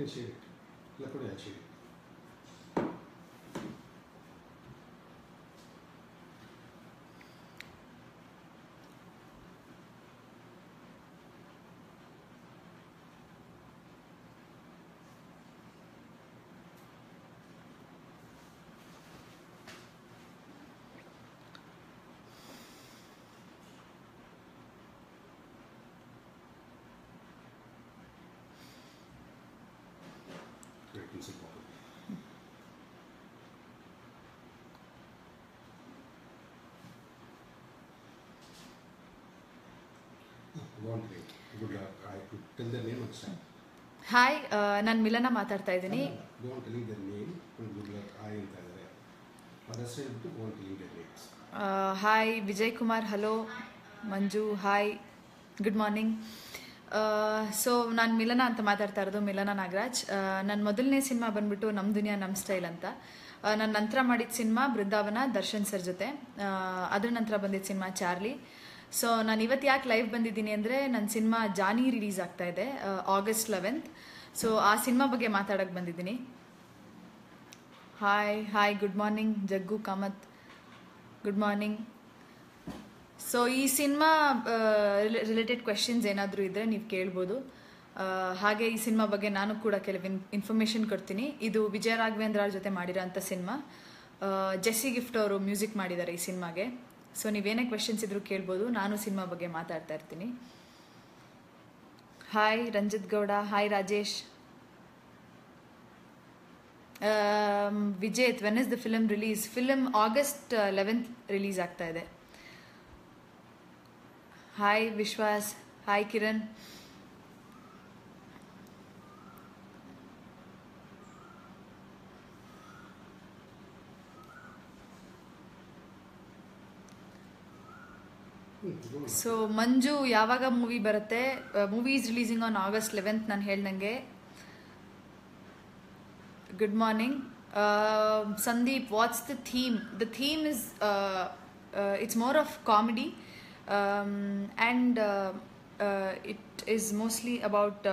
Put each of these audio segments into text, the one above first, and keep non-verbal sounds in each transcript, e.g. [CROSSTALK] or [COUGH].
can share it. ಇಲ್ಲ ಕೊಡಿ Go on, great. Good luck. I could tell their name and start. Hi ನಾನು ಮಿಲನ ಮಾತಾಡ್ತಾ ಇದ್ದೀನಿ name good luck. I ಅಂತ ಇದ್ದಾರೆ names. Hi Vijay Kumar hello Manju hi good morning so ನಾನು ಮಿಲನ ಅಂತ ಮಾತಾಡ್ತಾ ಇರೋದು ಮಿಲನ ನಾಗರಾಜ್ ನನ್ನ ಮೊದಲನೇ ಸಿನಿಮಾ ಬಂದ್ಬಿಟ್ಟು ನಮ್ಮ ದುನಿಯಾ ನಮ್ಮ ಸ್ಟೈಲ್ ಅಂತ ನನ್ನ ನಂತರ ಮಾಡಿದ ಸಿನಿಮಾ ಬೃಂದಾವನ ದರ್ಶನ್ ಸರ್ ಜೊತೆ ಅದ್ರ ನಂತರ ಬಂದಿದ್ದ ಸಿನಿಮಾ ಚಾರ್ಲಿ ಸೊ ನಾನು ಇವತ್ತು ಯಾಕೆ ಲೈವ್ ಬಂದಿದ್ದೀನಿ ಅಂದರೆ ನನ್ನ ಸಿನಿಮಾ ಜಾನಿ ರಿಲೀಸ್ ಆಗ್ತಾ ಇದೆ ಆಗಸ್ಟ್ ಲೆವೆಂತ್ ಸೊ ಆ ಸಿನಿಮಾ ಬಗ್ಗೆ ಮಾತಾಡೋಕ್ಕೆ ಬಂದಿದ್ದೀನಿ. Hi hi good morning Jaggu, Kamath. Good morning so ಈ ಸಿನಿಮಾ ರಿಲೇಟೆಡ್ ಕ್ವೆಶನ್ಸ್ ಏನಾದರೂ ಇದ್ದರೆ ನೀವು ಕೇಳ್ಬೋದು. ಹಾಗೆ ಈ ಸಿನಿಮಾ ಬಗ್ಗೆ ನಾನು ಕೂಡ ಕೆಲವು ಇನ್ಫಾರ್ಮೇಷನ್ ಕೊಡ್ತೀನಿ. ಇದು ವಿಜಯ ರಾಘವೇಂದ್ರ ಅವ್ರ ಜೊತೆ ಮಾಡಿರೋಂಥ ಸಿನಿಮಾ. ಜೆಸ್ಸಿ ಗಿಫ್ಟ್ ಅವರು ಮ್ಯೂಸಿಕ್ ಮಾಡಿದ್ದಾರೆ ಈ ಸಿನಿಮಾಗೆ. ಸೊ ನೀವೇನೇ ಕ್ವೆಶನ್ಸ್ ಇದ್ರೂ ಕೇಳ್ಬೋದು. ನಾನು ಸಿನಿಮಾ ಬಗ್ಗೆ ಮಾತಾಡ್ತಾ ಇರ್ತೀನಿ. Hi Ranjith Gowda. Hi Rajesh. Vijeth when is the film release film August eleventh release ಆಗ್ತಾ ಇದೆ. Hi Vishwas. Hi Kiran. So Manju ಯಾವಾಗ ಮೂವಿ ಬರುತ್ತೆ? Movie is releasing on August eleventh ನಾನು ಹೇಳ್ದಂಗೆ. Good morning Sandeep what's the theme the theme is it's more of comedy and it is mostly about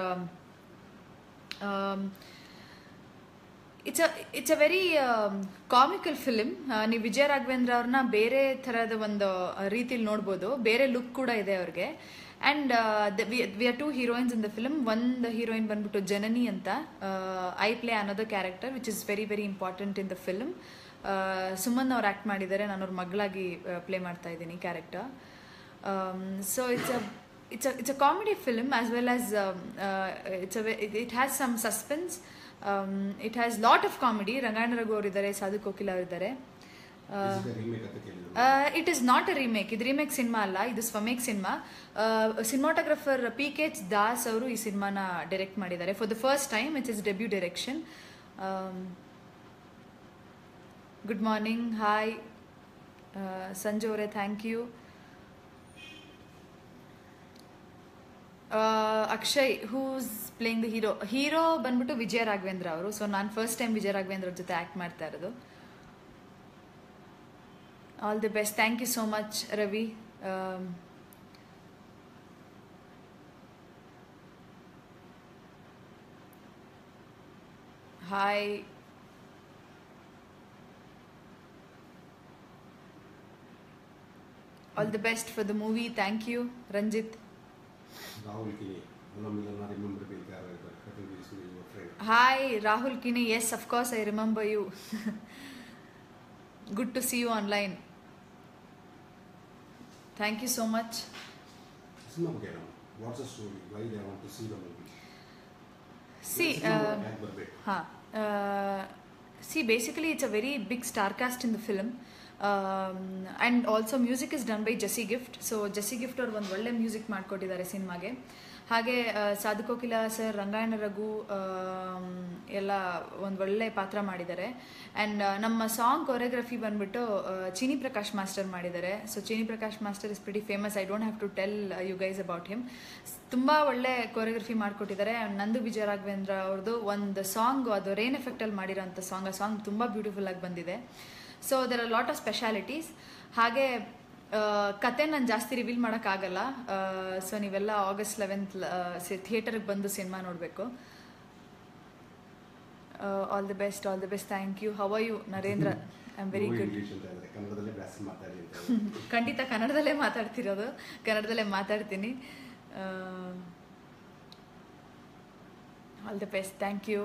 it's a it's a very comical film ನೀವು ವಿಜಯ ರಾಘವೇಂದ್ರ ಅವ್ರನ್ನ ಬೇರೆ ಥರದ ಒಂದು ರೀತಿಲಿ ನೋಡ್ಬೋದು. ಬೇರೆ ಲುಕ್ ಕೂಡ ಇದೆ ಅವ್ರಿಗೆ. And we are two heroines in the film ಒಂದು ಹೀರೋಯಿನ್ ಬಂದ್ಬಿಟ್ಟು ಜನನಿ ಅಂತ I play another character which is very very important in the film Suman ಅವ್ರು ಆ್ಯಕ್ಟ್ ಮಾಡಿದ್ದಾರೆ. ನಾನು ಅವ್ರ ಮಗಳಾಗಿ ಪ್ಲೇ ಮಾಡ್ತಾ ಇದ್ದೀನಿ character so it's a it's a it's a comedy film as well as it's a it has some it, it has lot of comedy Rangayana Raghu ಅವರಿದ್ದಾರೆ ಸಾಧು ಕೋಕಿಲ ಅವರಿದ್ದಾರೆ it is not a remake ಇದು remake cinema ಅಲ್ಲ ಇದು ಸ್ವಮೇಕ್ cinema cinematographer P K H Das ಅವರು ಈ ಸಿನಿಮಾನ direct ಮಾಡಿದ್ದಾರೆ. For the first time it's is debut direction good morning hi ಸಂಜೆ ಅವರೇ thank you Akshay who's playing the hero hero ಬಂದ್ಬಿಟ್ಟು ವಿಜಯ ರಾಘವೇಂದ್ರ ಅವರು. ಸೊ ನಾನು ಫಸ್ಟ್ ಟೈಮ್ ವಿಜಯ ರಾಘವೇಂದ್ರ ಜೊತೆ ಆ್ಯಕ್ಟ್ ಮಾಡ್ತಾ ಇರೋದು. All the best thank you so much Ravi. Hi all the best for the movie thank you Ranjith Rahul Kine. Hi, Rahul Kini. Yes, of course, I remember you. [LAUGHS] Good to see you online. Thank you so much. What's the story? Why they want to see the movie? See, uh, uh, see, basically, it's a very big star cast in the film. Um, also music is done by by Gift so So Gift ಅವ್ರು ಒಂದು ಒಳ್ಳೆ music ಮಾಡಿಕೊಟ್ಟಿದ್ದಾರೆ ಸಿನಿಮಾಗೆ. ಹಾಗೆ Sadhu Kokila Sadhu Kokila sir Rangayana Raghu ಎಲ್ಲ ಒಂದು ಒಳ್ಳೆ ಪಾತ್ರ ಮಾಡಿದ್ದಾರೆ. ಆ್ಯಂಡ್ ನಮ್ಮ ಸಾಂಗ್ ಕೊರಿಯೋಗ್ರಫಿ ಬಂದ್ಬಿಟ್ಟು ಚೀನಿ ಚಿನಿ ಪ್ರಕಾಶ್ ಮಾಸ್ಟರ್ ಮಾಡಿದ್ದಾರೆ. So Chini Prakash master is pretty famous I don't have to tell you guys about him ತುಂಬ ಒಳ್ಳೆ ಕೊರಿಯೋಗ್ರಫಿ ಮಾಡಿಕೊಟ್ಟಿದ್ದಾರೆ. ನಂದು ವಿಜಯ ರಾಘವೇಂದ್ರ ಅವ್ರದ್ದು ಒಂದು ಸಾಂಗ್ ಅದು ರೇನ್ ಎಫೆಕ್ಟಲ್ಲಿ ಮಾಡಿರೋಂಥ ಸಾಂಗ್ ಆ ಸಾಂಗ್ ತುಂಬ ಬ್ಯೂಟಿಫುಲ್ ಆಗಿ ಬಂದಿದೆ. So there are lot of specialities ಹಾಗೆ ಕತೆ ನಾನು ಜಾಸ್ತಿ ರಿವೀಲ್ ಮಾಡೋಕ್ಕಾಗಲ್ಲ. ಸೊ ನೀವೆಲ್ಲ ಆಗಸ್ಟ್ ಲೆವೆಂತ್ ಥಿಯೇಟರ್ಗೆ ಬಂದು ಸಿನಿಮಾ ನೋಡಬೇಕು. All the best all the best thank you how are you Narendra I am very good. ಖಂಡಿತ ಕನ್ನಡದಲ್ಲೇ ಮಾತಾಡ್ತಿರೋದು. ಕನ್ನಡದಲ್ಲೇ ಮಾತಾಡ್ತೀನಿ. All the best thank you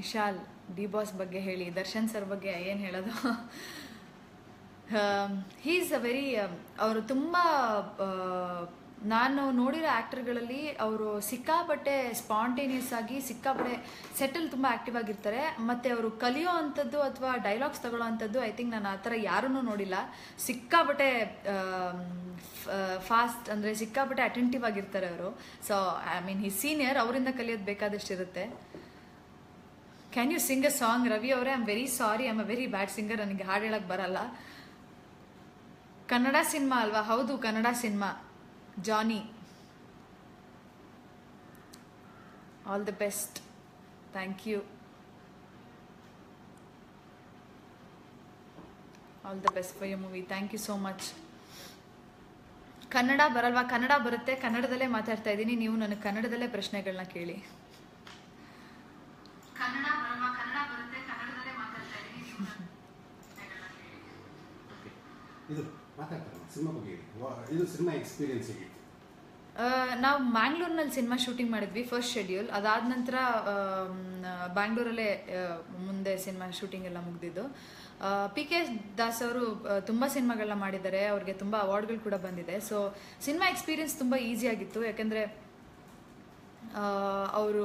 Vishal, D boss ಬಗ್ಗೆ ಹೇಳಿ, ದರ್ಶನ್ ಸರ್ ಬಗ್ಗೆ ಏನು ಹೇಳೋದು? ಹೀ ಈಸ್ ಅ ವೆರಿ ಅವರು ತುಂಬ ನಾನು ನೋಡಿರೋ ಆ್ಯಕ್ಟರ್ಗಳಲ್ಲಿ ಅವರು ಸಿಕ್ಕಾಪಟ್ಟೆ ಸ್ಪಾಂಟೇನಿಯಸ್ ಆಗಿ, ಸಿಕ್ಕಾಪಟ್ಟೆ ಸೆಟಲ್ ತುಂಬ ಆ್ಯಕ್ಟಿವ್ ಆಗಿರ್ತಾರೆ. ಮತ್ತು ಅವರು ಕಲಿಯೋ ಅಂಥದ್ದು ಅಥವಾ ಡೈಲಾಗ್ಸ್ ತಗೊಳ್ಳೋ ಅಂಥದ್ದು ಐ ಥಿಂಕ್ ನಾನು ಆ ಥರ ಯಾರನ್ನೂ ನೋಡಿಲ್ಲ. ಸಿಕ್ಕಾಪಟ್ಟೆ ಫಾಸ್ಟ್ ಅಂದರೆ ಸಿಕ್ಕಾಪಟ್ಟೆ ಅಟೆಂಟಿವ್ ಆಗಿರ್ತಾರೆ ಅವರು. So I mean he senior ಅವರಿಂದ ಕಲಿಯೋದು ಬೇಕಾದಷ್ಟು ಇರುತ್ತೆ can you sing a song Ravi ಅವರೇ I am very sorry I am a very bad singer ನನಗೆ ಹಾಡು ಹೇಳಕ್ಕೆ ಬರಲ್ಲ. ಕನ್ನಡ ಸಿನಿಮಾ ಅಲ್ವಾ? ಹೌದು, Kannada cinema. Johnny all the best thank you all the best for you movie thank you so much Kannada ಬರಲ್ವಾ? ಕನ್ನಡ ಬರುತ್ತೆ. ಕನ್ನಡದಲ್ಲೇ ಮಾತಾಡ್ತಾ ಇದ್ದೀನಿ. ನೀವು ನನಗೆ ಕನ್ನಡದಲ್ಲೇ ಪ್ರಶ್ನೆಗಳನ್ನ ಕೇಳಿ. ಇದು ಮಾತಾಡ್ತಾರೆ, ಸಿನಿಮಾ ಬಗ್ಗೆ. ಇದು ಸಿನಿಮಾ ಎಕ್ಸ್ಪೀರಿಯನ್ಸ್ ಹೇಗಿತ್ತು ನಾವು ಮ್ಯಾಂಗ್ಳೂರ್ನಲ್ಲಿ ಸಿನಿಮಾ ಶೂಟಿಂಗ್ ಮಾಡಿದ್ವಿ ಫಸ್ಟ್ ಶೆಡ್ಯೂಲ್ ಅದಾದ ನಂತರ ಬ್ಯಾಂಗ್ಳೂರಲ್ಲೇ ಮುಂದೆ ಸಿನಿಮಾ ಶೂಟಿಂಗ್ ಎಲ್ಲ ಮುಗಿದಿದ್ದು. ಪಿ ಕೆ ದಾಸ್ ಅವರು ತುಂಬ ಸಿನಿಮಾಗಳನ್ನ ಮಾಡಿದ್ದಾರೆ, ಅವ್ರಿಗೆ ತುಂಬ ಅವಾರ್ಡ್ಗಳು ಕೂಡ ಬಂದಿದೆ. ಸೊ ಸಿನಿಮಾ ಎಕ್ಸ್ಪೀರಿಯನ್ಸ್ ತುಂಬ ಈಸಿ ಆಗಿತ್ತು. ಯಾಕೆಂದರೆ ಅವರು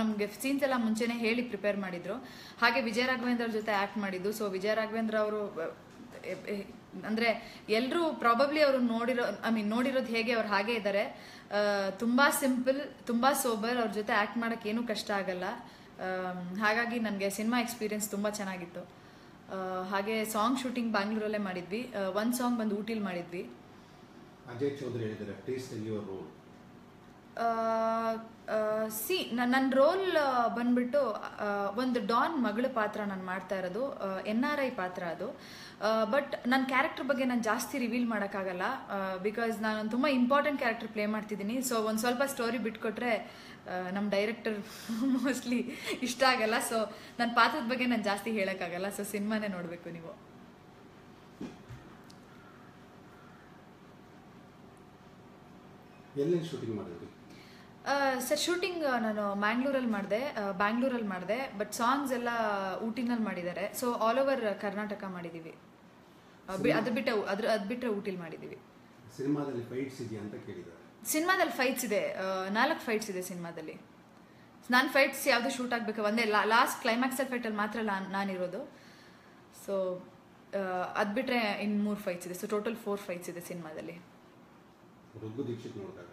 ನಮಗೆ ಸೀನ್ಸ್ ಎಲ್ಲ ಮುಂಚೆನೇ ಹೇಳಿ ಪ್ರಿಪೇರ್ ಮಾಡಿದ್ರು. ಹಾಗೆ ವಿಜಯ ರಾಘವೇಂದ್ರ ಅವ್ರ ಜೊತೆ ಆ್ಯಕ್ಟ್ ಮಾಡಿದ್ದು. ಸೊ ವಿಜಯ ರಾಘವೇಂದ್ರ ಅವರು ಅಂದರೆ ಎಲ್ಲರೂ ಪ್ರಾಬಬ್ಲಿ ಅವರು ನೋಡಿರೋ ಐ ಮೀನ್ ನೋಡಿರೋದು ಹೇಗೆ ಅವ್ರು ಹಾಗೆ ಇದ್ದಾರೆ ತುಂಬಾ ಸಿಂಪಲ್ ತುಂಬಾ ಸೋಬರ್ ಅವ್ರ ಜೊತೆ ಆಕ್ಟ್ ಮಾಡೋಕ್ಕೆ ಏನೂ ಕಷ್ಟ ಆಗಲ್ಲ. ಹಾಗಾಗಿ ನನಗೆ ಸಿನಿಮಾ ಎಕ್ಸ್ಪೀರಿಯನ್ಸ್ ತುಂಬಾ ಚೆನ್ನಾಗಿತ್ತು. ಹಾಗೆ ಸಾಂಗ್ ಶೂಟಿಂಗ್ ಬ್ಯಾಂಗ್ಳೂರಲ್ಲೇ ಮಾಡಿದ್ವಿ. ಒಂದು ಸಾಂಗ್ ಬಂದು ಊಟಿಲ್ ಮಾಡಿದ್ವಿ. ಅಜಯ್ ಚೌಧರಿ ರೋಲ್ ಸಿ ನನ್ನ ರೋಲ್ ಬಂದ್ಬಿಟ್ಟು ಒಂದು ಡಾನ್ ಮಗಳ ಪಾತ್ರ ನಾನು ಮಾಡ್ತಾ ಇರೋದು. ಎನ್ ಆರ್ ಐ ಪಾತ್ರ ಅದು. ಬಟ್ ನನ್ನ ಕ್ಯಾರೆಕ್ಟರ್ ಬಗ್ಗೆ ನಾನು ಜಾಸ್ತಿ ರಿವೀಲ್ ಮಾಡೋಕ್ಕಾಗಲ್ಲ ಬಿಕಾಸ್ ನಾನು ತುಂಬ ಇಂಪಾರ್ಟೆಂಟ್ ಕ್ಯಾರೆಕ್ಟರ್ ಪ್ಲೇ ಮಾಡ್ತಿದ್ದೀನಿ. ಸೊ ಒಂದು ಸ್ವಲ್ಪ ಸ್ಟೋರಿ ಬಿಟ್ಕೊಟ್ರೆ ನಮ್ಮ ಡೈರೆಕ್ಟರ್ ಮೋಸ್ಟ್ಲಿ ಇಷ್ಟ ಆಗಲ್ಲ. ಸೊ ನನ್ನ ಪಾತ್ರದ ಬಗ್ಗೆ ನಾನು ಜಾಸ್ತಿ ಹೇಳೋಕ್ಕಾಗಲ್ಲ. ಸೊ ಸಿನಿಮಾನೇ ನೋಡಬೇಕು ನೀವು. ಶೂಟಿಂಗ್ ಮಾಡಿದ್ರಿ? ಸರ್ ಶೂಟಿಂಗ್ ನಾನು ಮ್ಯಾಂಗ್ಳೂರಲ್ಲಿ ಮಾಡಿದೆ ಬ್ಯಾಂಗ್ಳೂರಲ್ಲಿ ಮಾಡಿದೆ ಬಟ್ ಸಾಂಗ್ಸ್ ಎಲ್ಲ ಊಟಿನಲ್ಲಿ ಮಾಡಿದ್ದಾರೆ. ಸೊ ಆಲ್ ಓವರ್ ಕರ್ನಾಟಕ ಮಾಡಿದ್ದೀವಿ ಅದು ಬಿಟ್ಟು ಅದ್ರ ಅದು ಬಿಟ್ಟರೆ ಊಟಿಲಿ ಮಾಡಿದ್ದೀವಿ ಸಿನಿಮಾದಲ್ಲಿ ಫೈಟ್ಸ್ ಇದೆಯಾ ಅಂತ ಕೇಳಿದ್ದಾರೆ. ಸಿನಿಮಾದಲ್ಲಿ ಫೈಟ್ಸ್ ಇದೆ. ನಾಲ್ಕು ಫೈಟ್ಸ್ ಇದೆ ಸಿನಿಮಾದಲ್ಲಿ ನಾನು ಫೈಟ್ಸ್ ಯಾವುದು ಶೂಟ್ ಆಗಬೇಕು ಒಂದೇ ಲಾಸ್ಟ್ ಕ್ಲೈಮ್ಯಾಕ್ಸಲ್ ಫೈಟಲ್ಲಿ ಮಾತ್ರ ನಾನು ನಾನಿರೋದು. ಸೊ ಅದು ಬಿಟ್ಟರೆ ಇನ್ನು ಮೂರು ಫೈಟ್ಸ್ ಇದೆ. ಸೊ ಟೋಟಲ್ ಫೋರ್ ಫೈಟ್ಸ್ ಇದೆ ಸಿನಿಮಾದಲ್ಲಿ ರಘು ದೀಕ್ಷಿತ್ ನೋಡಿದಾಗ ಎಲ್ಲ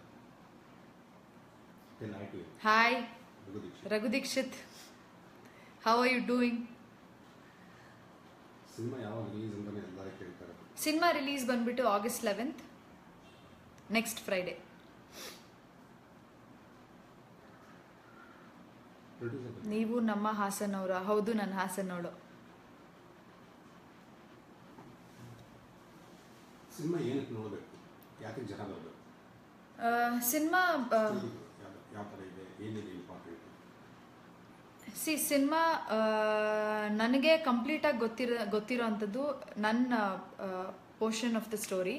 ಆಯ್ತು hi Raghu Dixit Raghu Dixit how are you doing cinema ಯಾವಾಗ ರಿಲೀಸ್ ಬಂದ್ಬಿಟ್ಟು ಆಗಸ್ಟ್ ಲೆವೆಂತ್ ನೆಕ್ಸ್ಟ್ ಫ್ರೈಡೇ ನೀವು ನಮ್ಮ ಹಾಸನವರ ಹೌದು ನನ್ನ ಹಾಸನ್ ಸಿನಿಮಾ ಏನಕ್ಕೆ ನೋಡಬೇಕು? ಯಾಕೆ ಜನ ಬರಬೇಕು? ಸಿನಿಮಾ ಯಾವ ಇದೆ, ಏನಿದೆ ಇಂಪಾರ್ಟೆಂಟ್ ಸಿ ಸಿನಿಮಾ ನನಗೆ ಕಂಪ್ಲೀಟಾಗಿ ಗೊತ್ತಿರೋ ಗೊತ್ತಿರೋ ಅಂಥದ್ದು ನನ್ನ portion of the story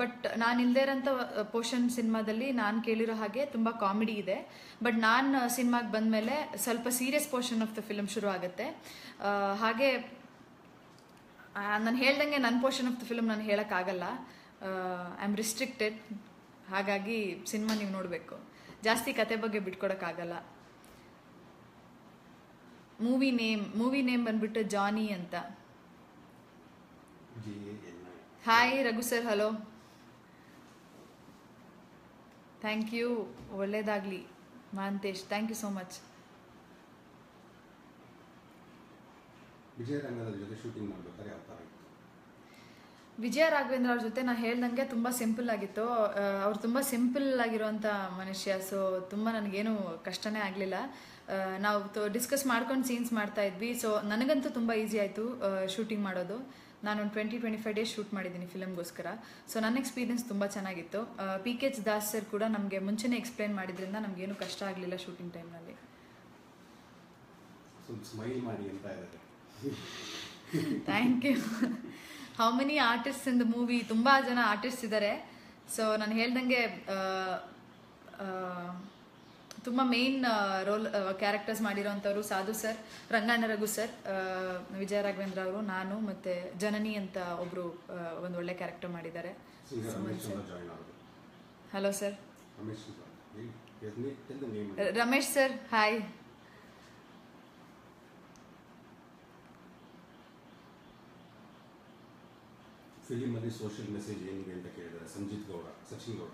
but ನಾನು ಇಲ್ಲದೇ ಇರೋಂಥ ಪೋರ್ಷನ್ ಸಿನಿಮಾದಲ್ಲಿ ನಾನು ಕೇಳಿರೋ ಹಾಗೆ ತುಂಬ ಕಾಮಿಡಿ ಇದೆ. ಬಟ್ ನಾನು ಸಿನಿಮಾಗೆ ಬಂದಮೇಲೆ ಸ್ವಲ್ಪ serious portion of the film ಶುರು ಆಗುತ್ತೆ. ಹಾಗೆ ನಾನು ಹೇಳ್ದಂಗೆ ನನ್ನ ಪೋರ್ಷನ್ ಆಫ್ ದ ಫಿಲಮ್ ನಾನು ಹೇಳೋಕ್ಕಾಗಲ್ಲ. ಐ ಆಮ್ ರಿಸ್ಟ್ರಿಕ್ಟೆಡ್ ಹಾಗಾಗಿ ಸಿನಿಮಾ ನೀವು ನೋಡಬೇಕು. ಜಾಸ್ತಿ ಕತೆ ಬಗ್ಗೆ ಬಿಟ್ಕೊಡೋಕ್ಕಾಗಲ್ಲ. ಮೂವಿ ನೇಮ್ ಮೂವಿ ನೇಮ್ ಬಂದ್ಬಿಟ್ಟು ಜಾನಿ ಅಂತ. Hi Raghu sir hello thank you ಒಳ್ಳೇದಾಗಲಿ Mantesh. Thank you so much ವಿಜಯರಂಗದ ಜೊತೆ ಶೂಟಿಂಗ್ ಮಾಡ್ಬೇಕಾದ್ರೆ ಯಾವ ಥರ ವಿಜಯ ರಾಘವೇಂದ್ರ ಅವ್ರ ಜೊತೆ ನಾನು ಹೇಳ್ದಂಗೆ ತುಂಬ ಸಿಂಪಲ್ ಆಗಿತ್ತು. ಅವ್ರು ತುಂಬ ಸಿಂಪಲ್ ಆಗಿರುವಂಥ ಮನುಷ್ಯ ಸೊ ತುಂಬ ನನಗೇನು ಕಷ್ಟನೇ ಆಗಲಿಲ್ಲ. ನಾವು ಡಿಸ್ಕಸ್ ಮಾಡ್ಕೊಂಡು ಸೀನ್ಸ್ ಮಾಡ್ತಾ ಇದ್ವಿ ಸೊ ನನಗಂತೂ ತುಂಬ ಈಸಿ ಆಯಿತು ಶೂಟಿಂಗ್ ಮಾಡೋದು. ನಾನು ಒಂದು twenty twenty five days shoot ಮಾಡಿದ್ದೀನಿ ಫಿಲಮ್ಗೋಸ್ಕರ ಸೊ ನನ್ನ ಎಕ್ಸ್ಪೀರಿಯನ್ಸ್ ತುಂಬ ಚೆನ್ನಾಗಿತ್ತು. P K H Das sir ಕೂಡ ನಮಗೆ ಮುಂಚೆನೇ ಎಕ್ಸ್ಪ್ಲೇನ್ ಮಾಡಿದ್ರಿಂದ ನಮಗೇನು ಕಷ್ಟ ಆಗಲಿಲ್ಲ ಶೂಟಿಂಗ್ ಟೈಮ್ನಲ್ಲಿ thank you how many artist in the movie ತುಂಬ ಜನ ಆರ್ಟಿಸ್ಟ್ ಇದ್ದಾರೆ ಸೊ ನಾನು ಹೇಳ್ದಂಗೆ ತುಂಬ ಮೇನ್ ರೋಲ್ ಕ್ಯಾರೆಕ್ಟರ್ಸ್ ಮಾಡಿರೋಂಥವ್ರು ಸಾಧು ಸರ್ ರಂಗಣ್ಣ ರಘು ಸರ್ ವಿಜಯ ರಾಘವೇಂದ್ರ ಅವರು ನಾನು ಮತ್ತು ಜನನಿ ಅಂತ ಒಬ್ಬರು ಒಂದು ಒಳ್ಳೆ ಕ್ಯಾರೆಕ್ಟರ್ ಮಾಡಿದ್ದಾರೆ. Hello sir Ramesh sir hi ಫಿಲಿಮಲ್ಲಿ social message ಏನಿದೆ ಅಂತ ಸಂಜಿತ್ ಗೌಡ, ಸಚಿನ್ ಗೌಡ?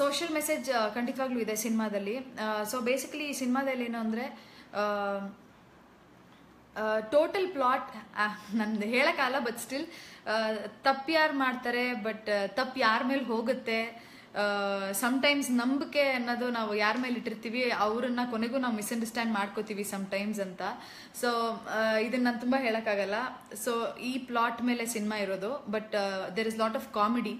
ಸೋಷಿಯಲ್ ಮೆಸೇಜ್ ಖಂಡಿತವಾಗ್ಲೂ ಇದೆ ಸಿನಿಮಾದಲ್ಲಿ. ಸೊ ಬೇಸಿಕಲಿ ಈ ಸಿನಿಮಾದಲ್ಲಿ ಏನು ಅಂದರೆ ಟೋಟಲ್ ಪ್ಲಾಟ್ ನಂದು ಹೇಳೋಕ್ಕಾಗಲ್ಲ ಬಟ್ ಸ್ಟಿಲ್ ತಪ್ಪು ಯಾರು ಮಾಡ್ತಾರೆ ಬಟ್ ತಪ್ಪು ಯಾರ ಮೇಲೆ ಹೋಗುತ್ತೆ ಸಮ್ಟೈಮ್ಸ್ ನಂಬಿಕೆ ಅನ್ನೋದು ನಾವು ಯಾರ ಮೇಲೆ ಇಟ್ಟಿರ್ತೀವಿ ಅವ್ರನ್ನ ಕೊನೆಗೂ ನಾವು ಮಿಸ್ಅಂಡರ್ಸ್ಟ್ಯಾಂಡ್ ಮಾಡ್ಕೋತೀವಿ ಸಮ್ಟೈಮ್ಸ್ ಅಂತ. ಸೊ ಇದನ್ನ ನಾನು ತುಂಬ ಹೇಳೋಕ್ಕಾಗಲ್ಲ. ಸೊ ಈ ಪ್ಲಾಟ್ ಮೇಲೆ ಸಿನಿಮಾ ಇರೋದು but there is lot of comedy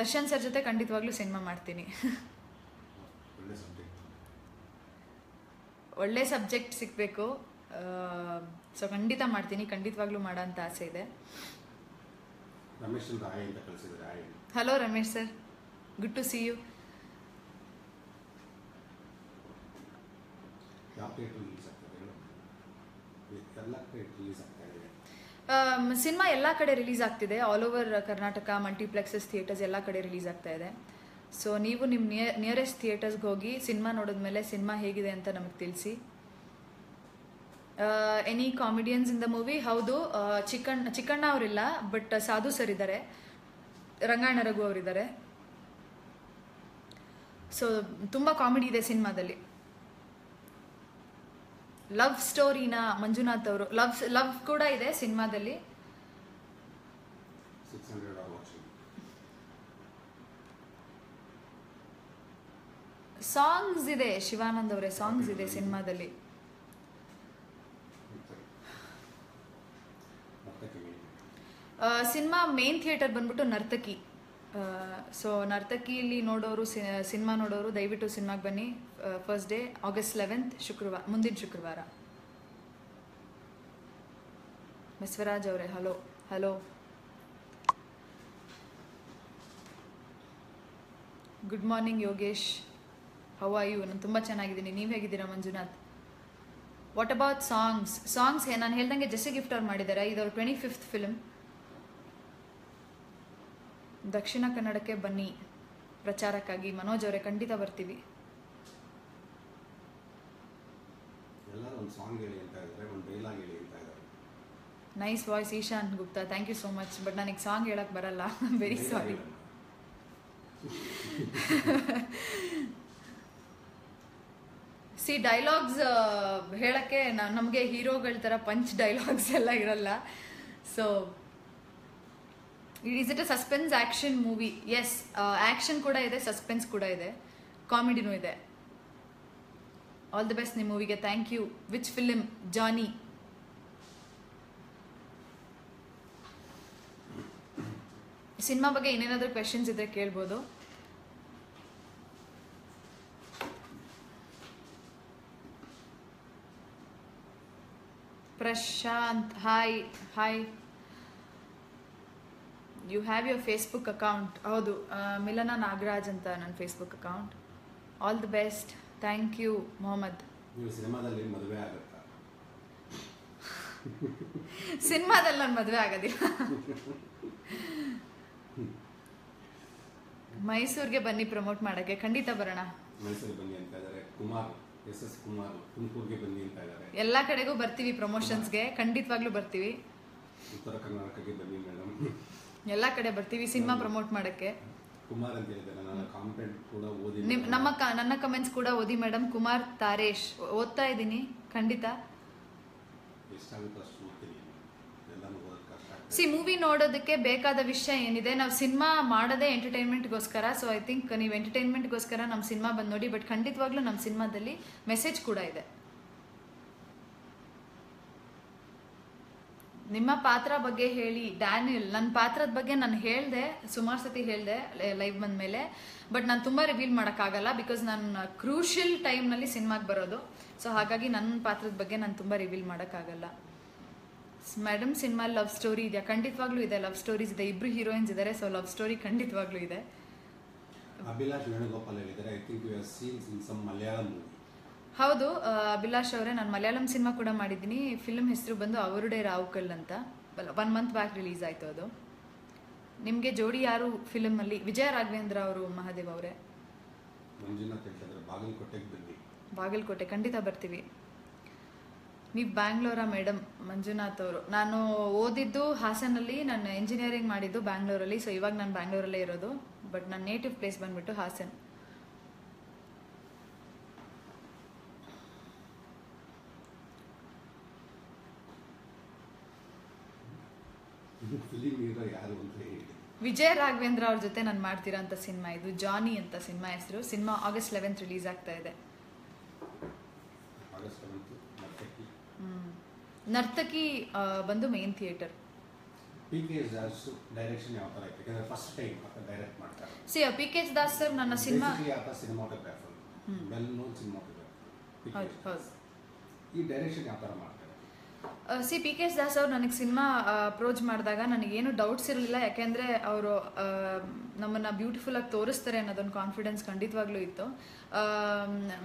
Darshan sir ಜೊತೆ ಖಂಡಿತವಾಗ್ಲೂ ಸಿನಿಮಾ ಮಾಡ್ತೀನಿ. ಒಳ್ಳೆ ಸಬ್ಜೆಕ್ಟ್ ಒಳ್ಳೆ ಸಬ್ಜೆಕ್ಟ್ ಸಿಗಬೇಕು. ಸೊ ಖಂಡಿತ ಮಾಡ್ತೀನಿ ಖಂಡಿತವಾಗ್ಲೂ ಮಾಡೋ ಅಂತ ಆಸೆ ಇದೆ. ರಮೇಶ್ ಅಂತ ಆಯ್ ಅಂತ ಕಳಿಸಿದ್ದಾರೆ hi hello Ramesh sir good to see you ಯಾವ ಥಿಯೇಟರ್ ರಿಲೀಸ್ ಆಗ್ತದೆ ಹೇಳು. ಎಲ್ಲ ಕಡೆ ರಿಲೀಸ್ ಆಗ್ತಾ ಇದೆ. ಸಿನಿಮಾ ಎಲ್ಲ ಕಡೆ ರಿಲೀಸ್ ಆಗ್ತಿದೆ. All over Karnataka multiplexes theatres ಎಲ್ಲ ಕಡೆ ರಿಲೀಸ್ ಆಗ್ತಾ ಇದೆ. ಸೊ ನೀವು ನಿಮ್ಮ ನಿಯರ್ ನಿಯರೆಸ್ಟ್ ಥಿಯೇಟರ್ಸ್ಗೆ ಹೋಗಿ ಸಿನಿಮಾ ನೋಡಿದ್ಮೇಲೆ ಸಿನಿಮಾ ಹೇಗಿದೆ ಅಂತ ನಮಗೆ ತಿಳಿಸಿ. Any comedians in the movie ಹೌದು. ಚಿಕ್ಕಣ್ಣ ಚಿಕ್ಕಣ್ಣ ಅವರಿಲ್ಲ ಬಟ್ ಸಾಧು ಸರ್ ಇದ್ದಾರೆ. ರಂಗಾಯಣ ರಘು ಅವರಿದ್ದಾರೆ. ಸೊ ತುಂಬ ಕಾಮಿಡಿ ಇದೆ ಸಿನಿಮಾದಲ್ಲಿ. ಲವ್ ಸ್ಟೋರಿನ ಮಂಜುನಾಥ್ ಅವರು ಲವ್ ಲವ್ ಕೂಡ ಇದೆ ಸಿನಿಮಾದಲ್ಲಿ. ಸಾಂಗ್ಸ್ ಇದೆ, ಶಿವಾನಂದ್ ಅವರೇ ಸಾಂಗ್ಸ್ ಇದೆ ಸಿನಿಮಾದಲ್ಲಿ ನರ್ತಕಿ ಮೇಲೆ ಸಿನಿಮಾ ಮೇನ್ ಥಿಯೇಟರ್ ಬಂದ್ಬಿಟ್ಟು ನರ್ತಕಿ. ಸೊ ನರ್ತಕಿಯಲ್ಲಿ ನೋಡೋರು ಸಿನಿಮಾ ನೋಡೋರು ದಯವಿಟ್ಟು ಸಿನಿಮಾಗೆ ಬನ್ನಿ. ಫಸ್ಟ್ ಡೇ ಆಗಸ್ಟ್ ಲೆವೆಂತ್ ಶುಕ್ರವಾರ, ಮುಂದಿನ ಶುಕ್ರವಾರ. ಬಸವರಾಜ್ ಅವರೇ hello hello good morning Yogesh how are you ನಾನು ತುಂಬ ಚೆನ್ನಾಗಿದ್ದೀನಿ. ನೀವು ಹೇಗಿದ್ದೀರಾ, Manjunath? What about songs songs ನಾನು ಹೇಳ್ದಂಗೆ ಜೆಸ್ಸಿ ಗಿಫ್ಟ್ ಅವ್ರು ಮಾಡಿದ್ದಾರೆ. ಇದವ್ರ ಟ್ವೆಂಟಿ ಫಿಫ್ತ್ ಫಿಲ್ಮ್ ದಕ್ಷಿಣ ಕನ್ನಡಕ್ಕೆ ಬನ್ನಿ. ಪ್ರಚಾರಕ್ಕಾಗಿ ಮನೋಜ್ ಅವರೇ ಖಂಡಿತ ಬರ್ತೀವಿ. Nice voice Ishaan Gupta thank you so much but ನನಗೆ ಸಾಂಗ್ ಹೇಳಕ್ ಬರಲ್ಲ. Very sorry. ಸಿ ಡೈಲಾಗ್ಸ್ ಹೇಳಕ್ಕೆ ನಮಗೆ ಹೀರೋಗಳ ಥರ ಪಂಚ್ ಡೈಲಾಗ್ಸ್ ಎಲ್ಲ ಇರಲ್ಲ. So is it a suspense action movie yes action ಕೂಡ ಇದೆ ಸಸ್ಪೆನ್ಸ್ ಕೂಡ ಇದೆ ಕಾಮಿಡಿನೂ ಇದೆ ಆಲ್ ದಿ ಬೆಸ್ಟ್ ನಿಮ್ಮ ಮೂವಿಗೆ thank you which film Johnny cinema ಬಗ್ಗೆ ಇನ್ನೇನಾದರೂ ಕ್ವೆಶನ್ಸ್ ಇದ್ರೆ ಕೇಳ್ಬೋದು. Prashanth hi hi you have your Facebook account ಹೌದು ಮಿಲನಾ ನಾಗರಾಜ್ ಅಂತ ನನ್ನ Facebook account all the best thank you Mohammed ನೀವು ಸಿನಿಮಾದಲ್ಲಿ ಮದುವೆ ಆಗುತ್ತಾ? [LAUGHS] ಸಿನಿಮಾದಲ್ಲಿ ನಾನು ಮದುವೆ ಆಗೋದಿಲ್ಲ. [LAUGHS] ಮೈಸೂರಿಗೆ ಬನ್ನಿ ಪ್ರಮೋಟ್ ಮಾಡೋಕ್ಕೆ. ಖಂಡಿತ ಬರೋಣ. ಮೈಸೂರಿಗೆ ಬನ್ನಿ ಅಂತ ಇದ್ದಾರೆ. ಕುಮಾರ್ ಎಸ್ ಎಸ್ ಕುಮಾರ್ ತುಮಕೂರಿಗೆ ಬನ್ನಿ ಅಂತ ಇದ್ದಾರೆ. ಎಲ್ಲ ಕಡೆಗೂ ಬರ್ತೀವಿ ಪ್ರಮೋಷನ್ಸ್ಗೆ ಖಂಡಿತವಾಗ್ಲೂ ಬರ್ತೀವಿ. ಉತ್ತರ ಕರ್ನಾಟಕಕ್ಕೆ ಬನ್ನಿ ಮೇಡಮ್ ಎಲ್ಲ ಕಡೆ ಬರ್ತೀವಿ ಸಿನಿಮಾ ಪ್ರಮೋಟ್ ಮಾಡಕ್ಕೆ. ಕುಮಾರ್ ಅಂತ ಹೇಳಿದ್ದಾರೆ ನನ್ನ ಕಾಂಪೆಂಟ್ ಕೂಡ ಓದಿ ನಿಮ್ ನಮ್ಮ ಕ ನನ್ನ ಕಮೆಂಟ್ಸ್ ಕೂಡ ಓದಿ ಮೇಡಮ್ ಕುಮಾರ್ ತಾರೇಶ್ ಓದ್ತಾ ಇದ್ದೀನಿ ಖಂಡಿತ. ಎಷ್ಟಾಗುತ್ತೋ ಅಷ್ಟು ಓದ್ತೀನಿ. ಎಲ್ಲನೂ ಓದೋಕ್ಕೆ ಕಷ್ಟ ಆಗ್ತದೆ ಸಿ ಮೂವಿ ನೋಡೋದಕ್ಕೆ ಬೇಕಾದ ವಿಷಯ ಏನಿದೆ ನಾವು ಸಿನಿಮಾ ಮಾಡೋದೇ ಎಂಟರ್ಟೈನ್ಮೆಂಟ್ಗೋಸ್ಕರ ಸೊ ಐ ಥಿಂಕ್ ನೀವು ಎಂಟರ್ಟೈನ್ಮೆಂಟ್ಗೋಸ್ಕರ ನಮ್ಮ ಸಿನಿಮಾ ಬಂದು ನೋಡಿ ಬಟ್ ಖಂಡಿತವಾಗ್ಲೂ ನಮ್ಮ ಸಿನಿಮಾದಲ್ಲಿ ಮೆಸೇಜ್ ಕೂಡ ಇದೆ. ನಿಮ್ಮ ಪಾತ್ರ ಬಗ್ಗೆ ಹೇಳಿ, ಡ್ಯಾನಿಯಲ್ ನನ್ನ ಪಾತ್ರದ ಬಗ್ಗೆ ನಾನು ಹೇಳಿದೆ, ಸುಮಾರು ಸತಿ ಹೇಳಿದೆ ಲೈವ್ ಬಂದ ಮೇಲೆ ಬಟ್ ನಾನು ತುಂಬ ರಿವೀಲ್ ಮಾಡೋಕ್ಕಾಗಲ್ಲ ಬಿಕಾಸ್ ನಾನು ಕ್ರೂಷಿಯಲ್ ಟೈಮ್ನಲ್ಲಿ ಸಿನಿಮಾಗೆ ಬರೋದು. ಸೊ ಹಾಗಾಗಿ ನನ್ನ ಪಾತ್ರದ ಬಗ್ಗೆ ನಾನು ತುಂಬ ರಿವೀಲ್ ಮಾಡೋಕ್ಕಾಗಲ್ಲ. ಮೇಡಮ್ ಸಿನಿಮಾ ಲವ್ ಸ್ಟೋರಿ ಇದೆಯಾ? ಖಂಡಿತವಾಗ್ಲೂ ಇದೆ ಲವ್ ಸ್ಟೋರೀಸ್ ಇದೆ. ಇಬ್ರು ಹೀರೋಯಿನ್ಸ್ ಇದ್ದಾರೆ ಸೊ ಲವ್ ಸ್ಟೋರಿ ಖಂಡಿತವಾಗ್ಲೂ ಇದೆ. ಅಭಿಲಾಷ್ ವೇಣುಗೋಪಾಲ್ ಹೇಳಿದ್ದಾರೆ I think you have seen in some Malayalam movie ಹೌದು ಅಭಿಲಾಷ್ ಅವರೇ ನಾನು ಮಲಯಾಳಂ ಸಿನಿಮಾ ಕೂಡ ಮಾಡಿದ್ದೀನಿ. ಫಿಲ್ಮ್ ಹೆಸರು ಬಂದು ಅವರುಡೆ ರಾವುಕಲ್ ಅಂತ. ಒನ್ ಮಂತ್ ಬ್ಯಾಕ್ ರಿಲೀಸ್ ಆಯಿತು ಅದು. ನಿಮಗೆ ಜೋಡಿ ಯಾರು ಫಿಲ್ಮಲ್ಲಿ ವಿಜಯ ರಾಘವೇಂದ್ರ ಅವರು ಮಹಾದೇವ್ ಅವರೇ? ಬಾಗಲಕೋಟೆ ಖಂಡಿತ ಬರ್ತೀವಿ. ನೀವು ಬ್ಯಾಂಗ್ಳೂರ ಮೇಡಮ್ ಮಂಜುನಾಥ್ ಅವರು. ನಾನು ಓದಿದ್ದು ಹಾಸನಲ್ಲಿ ನಾನು ಇಂಜಿನಿಯರಿಂಗ್ ಮಾಡಿದ್ದು ಬ್ಯಾಂಗ್ಳೂರಲ್ಲಿ. ಸೊ ಇವಾಗ ನಾನು ಬ್ಯಾಂಗ್ಳೂರಲ್ಲೇ ಇರೋದು. ಬಟ್ ನನ್ನ ನೇಟಿವ್ ಪ್ಲೇಸ್ ಬಂದ್ಬಿಟ್ಟು ಹಾಸನ್ ಫಿಲಿಮ್ ಹೀರೋ ಯಾರು ಅಂತ ಹೇಳಿ ವಿಜಯ ರಾಘವೇಂದ್ರ ಅವ್ರ ಜೊತೆ ನಾನು ಮಾಡ್ತಿರೋ ಅಂತ ಸಿನಿಮಾ ಇದು. ಜಾನಿ ಅಂತ ಸಿನಿಮಾ ಹೆಸರು. ಸಿನಿಮಾ ಆಗಸ್ಟ್ ಲೆವೆಂತ್ ರಿಲೀಸ್ ಆಗ್ತಾ ಇದೆ. ನರ್ತಕಿ. ಬಂದು main theatre C P K S Das sir ನನ್ನ ಸಿನಿಮಾ ಈ ಡೈರೆಕ್ಷನ್ ಯಾವ ಥರ ಮಾಡ್ತಾರೆ? C P K S Das ಅವ್ರು ನನಗೆ ಸಿನಿಮಾ ಅಪ್ರೋಚ್ ಮಾಡಿದಾಗ ನನಗೇನು ಡೌಟ್ಸ್ ಇರಲಿಲ್ಲ. ಯಾಕೆಂದರೆ ಅವರು ನಮ್ಮನ್ನು ಬ್ಯೂಟಿಫುಲ್ ಆಗಿ ತೋರಿಸ್ತಾರೆ ಅನ್ನೋದೊಂದು ಕಾನ್ಫಿಡೆನ್ಸ್ ಖಂಡಿತವಾಗ್ಲೂ ಇತ್ತು.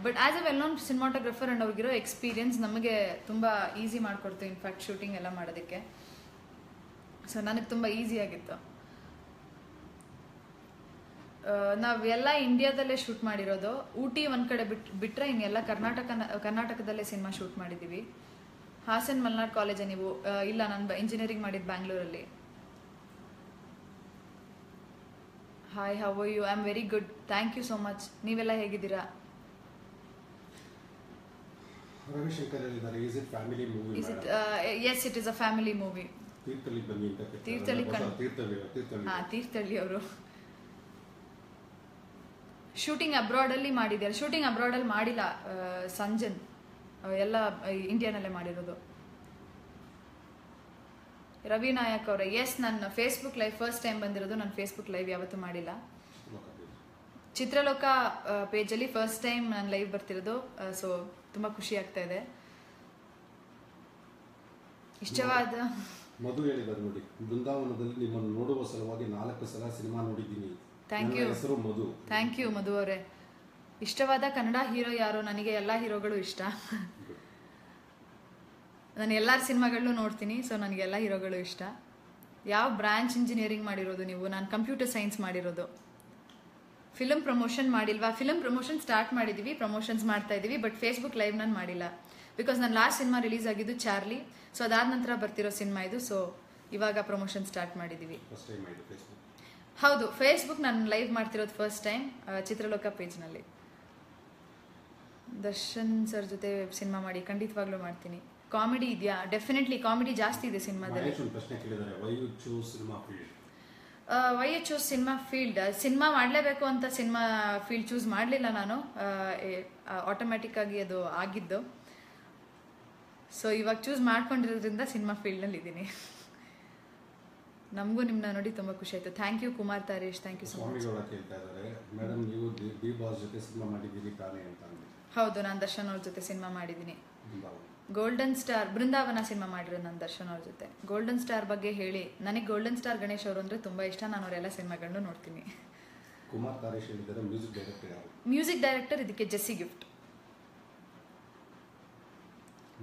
But as a well known cinematographer and ಅವ್ರಿಗಿರೋ experience ನಮಗೆ ತುಂಬ ಈಸಿ ಮಾಡಿಕೊಡ್ತು ಇನ್ಫ್ಯಾಕ್ಟ್ ಶೂಟಿಂಗ್ ಎಲ್ಲ ಮಾಡೋದಕ್ಕೆ. ಸೊ ನನಗೆ ತುಂಬ ಈಸಿ ಆಗಿತ್ತು. ನಾವೆಲ್ಲ ಇಂಡಿಯಾದಲ್ಲೇ ಶೂಟ್ ಮಾಡಿರೋದು. ಊಟಿ ಒಂದು ಕಡೆ ಬಿಟ್ ಬಿಟ್ಟರೆ ಇನ್ನೆಲ್ಲ ಕರ್ನಾಟಕ ಕರ್ನಾಟಕದಲ್ಲೇ ಸಿನಿಮಾ ಶೂಟ್ ಮಾಡಿದ್ದೀವಿ ಹಾಸನ್ ಮಲ್ನಾಡ್ ಕಾಲೇಜ ನೀವು? ಇಲ್ಲ ನಾನು ಇಂಜಿನಿಯರಿಂಗ್ ಮಾಡಿದ್ದು ಬ್ಯಾಂಗ್ಳೂರಲ್ಲಿ hi how you I am very good thank you so much ನೀವೆಲ್ಲ ಹೇಗಿದ್ದೀರಾ? Yes it is a family movie. Thirthahalli ಹಾ ತೀರ್ಥಹಳ್ಳಿ ಅವರು. ಶೂಟಿಂಗ್ ಅಬ್ರಾಡಲ್ಲಿ ಅಲ್ಲಿ ಶೂಟಿಂಗ್ ಅಬ್ರಾಡಲ್ಲಿ ಮಾಡಿಲ್ಲ ಸಂಜನ್. ಎಲ್ಲ ಇಂಡಿಯಾನಲ್ಲೇ ಮಾಡಿರೋದು. ರವಿ ನಾಯಕ್ ಅವರ ಎಸ್ ನನ್ನ ಫೇಸ್ಬುಕ್ ಲೈವ್ ಫಸ್ಟ್ ಟೈಮ್ ಬಂದಿರೋದು ನಾನು ಫೇಸ್ಬುಕ್ ಲೈವ್ ಯಾವತ್ತೂ ಮಾಡಿಲ್ಲ. ಚಿತ್ರಲೋಕ ಪೇಜಲ್ಲಿ ಫಸ್ಟ್ ಟೈಮ್ ನಾನು ಲೈವ್ ಬರ್ತಿರೋದು ಸೊ ತುಂಬ ಖುಷಿ ಆಗ್ತಾ ಇದೆ. ಇಷ್ಟವಾದ ಮಧು ಹೇಳಿದ್ದಾರೆ ನೋಡಿ. ಬೃಂದಾವನದಲ್ಲಿ ನಿಮ್ಮನ್ನು ನೋಡುವ ಸಲುವಾಗಿ ನಾಲ್ಕು ಸಲ ಸಿನಿಮಾ ನೋಡಿದ್ದೀನಿ. ಥ್ಯಾಂಕ್ ಯು ಹೆಸರು ಮಧು. ಥ್ಯಾಂಕ್ ಯು ಮಧು ಅವರೇ. ಇಷ್ಟವಾದ ಕನ್ನಡ ಹೀರೋ ಯಾರು? ನನಗೆ ಎಲ್ಲ ಹೀರೋಗಳು ಇಷ್ಟ. ನಾನು ಎಲ್ಲರ ಸಿನಿಮಾಗಳನ್ನೂ ನೋಡ್ತೀನಿ ಸೊ ನನಗೆ ಎಲ್ಲ ಹೀರೋಗಳು ಇಷ್ಟ. ಯಾವ ಬ್ರಾಂಚ್ ಇಂಜಿನಿಯರಿಂಗ್ ಮಾಡಿರೋದು ನೀವು? ನಾನು ಕಂಪ್ಯೂಟರ್ ಸೈನ್ಸ್ ಮಾಡಿರೋದು. ಫಿಲಮ್ ಪ್ರಮೋಷನ್ ಮಾಡಿಲ್ವಾ? ಫಿಲಮ್ ಪ್ರಮೋಷನ್ ಸ್ಟಾರ್ಟ್ ಮಾಡಿದ್ದೀವಿ ಪ್ರಮೋಷನ್ಸ್ ಮಾಡ್ತಾ ಇದ್ದೀವಿ ಬಟ್ ಫೇಸ್ಬುಕ್ ಲೈವ್ ನಾನು ಮಾಡಿಲ್ಲ. ಬಿಕಾಸ್ ನನ್ನ ಲಾಸ್ಟ್ ಸಿನಿಮಾ ರಿಲೀಸ್ ಆಗಿದ್ದು ಚಾರ್ಲಿ. ಸೊ ಅದಾದ ನಂತರ ಬರ್ತಿರೋ ಸಿನಿಮಾ ಇದು ಸೊ ಇವಾಗ ಪ್ರಮೋಷನ್ ಸ್ಟಾರ್ಟ್ ಮಾಡಿದ್ದೀವಿ ಹೌದು ಫೇಸ್ಬುಕ್ ನಾನು ಲೈವ್ ಮಾಡ್ತಿರೋದು ಫಸ್ಟ್ ಟೈಮ್ ಚಿತ್ರಲೋಕ ಪೇಜ್ನಲ್ಲಿ ದರ್ಶನ್ ಸರ್ ಜೊತೆ ಸಿನಿಮಾ ಮಾಡಿ ಖಂಡಿತವಾಗ್ಲೂ ಮಾಡ್ತೀನಿ. ಕಾಮಿಡಿ ಇದೆಯಾ? ಡೆಫಿನೆಟ್ಲಿ ಕಾಮಿಡಿ ಜಾಸ್ತಿ ಇದೆ ಸಿನಿಮಾದಲ್ಲಿ. Why you choose cinema field cinema ಮಾಡಲೇಬೇಕು ಅಂತ ಸಿನಿಮಾ ಫೀಲ್ಡ್ ಚೂಸ್ ಮಾಡಲಿಲ್ಲ ನಾನು. ಆಟೋಮ್ಯಾಟಿಕ್ ಆಗಿ ಅದು ಆಗಿದ್ದು. ಸೊ ಇವಾಗ ಚೂಸ್ ಮಾಡ್ಕೊಂಡಿರೋದ್ರಿಂದ ಸಿನಿಮಾ ಫೀಲ್ಡ್ನಲ್ಲಿ ಇದ್ದೀನಿ. ನಮಗೂ ನಿಮ್ಮನ್ನ ನೋಡಿ ತುಂಬ ಖುಷಿ ಆಯಿತು. Thank you Kumar Taresh. Thank you so much madam ನೀವು ದಿ ಬಾಸ್ ಜೊತೆ ಸಿನಿಮಾ ಮಾಡಿದ್ದೀರಿ ತಾನೇ ಅಂತ ಹೌದು ನಾನು ದರ್ಶನ್ ಅವ್ರ ಜೊತೆ ಸಿನಿಮಾ ಮಾಡಿದ್ದೀನಿ. ಗೋಲ್ಡನ್ ಸ್ಟಾರ್ ಬೃಂದಾವನ ಸಿನಿಮಾ ಮಾಡಿರೋ ನಾನು ದರ್ಶನ್ ಅವ್ರ ಜೊತೆ. ಗೋಲ್ಡನ್ ಸ್ಟಾರ್ ಬಗ್ಗೆ ಹೇಳಿ. ನನಗೆ ಗೋಲ್ಡನ್ ಸ್ಟಾರ್ ಗಣೇಶ್ ಅವರು ಅಂದರೆ ತುಂಬ ಇಷ್ಟ. ನಾನು ಅವರೆಲ್ಲ ಸಿನಿಮಾಗಳನ್ನು ನೋಡ್ತೀನಿ. ಕುಮಾರ್ ತಾರೇಶ್ ಹೇಳಿದ್ದಾರೆ ಮ್ಯೂಸಿಕ್ ಡೈರೆಕ್ಟರ್ ಯಾರು? ಮ್ಯೂಸಿಕ್ ಡೈರೆಕ್ಟರ್ ಇದಕ್ಕೆ ಜೆಸ್ಸಿ ಗಿಫ್ಟ್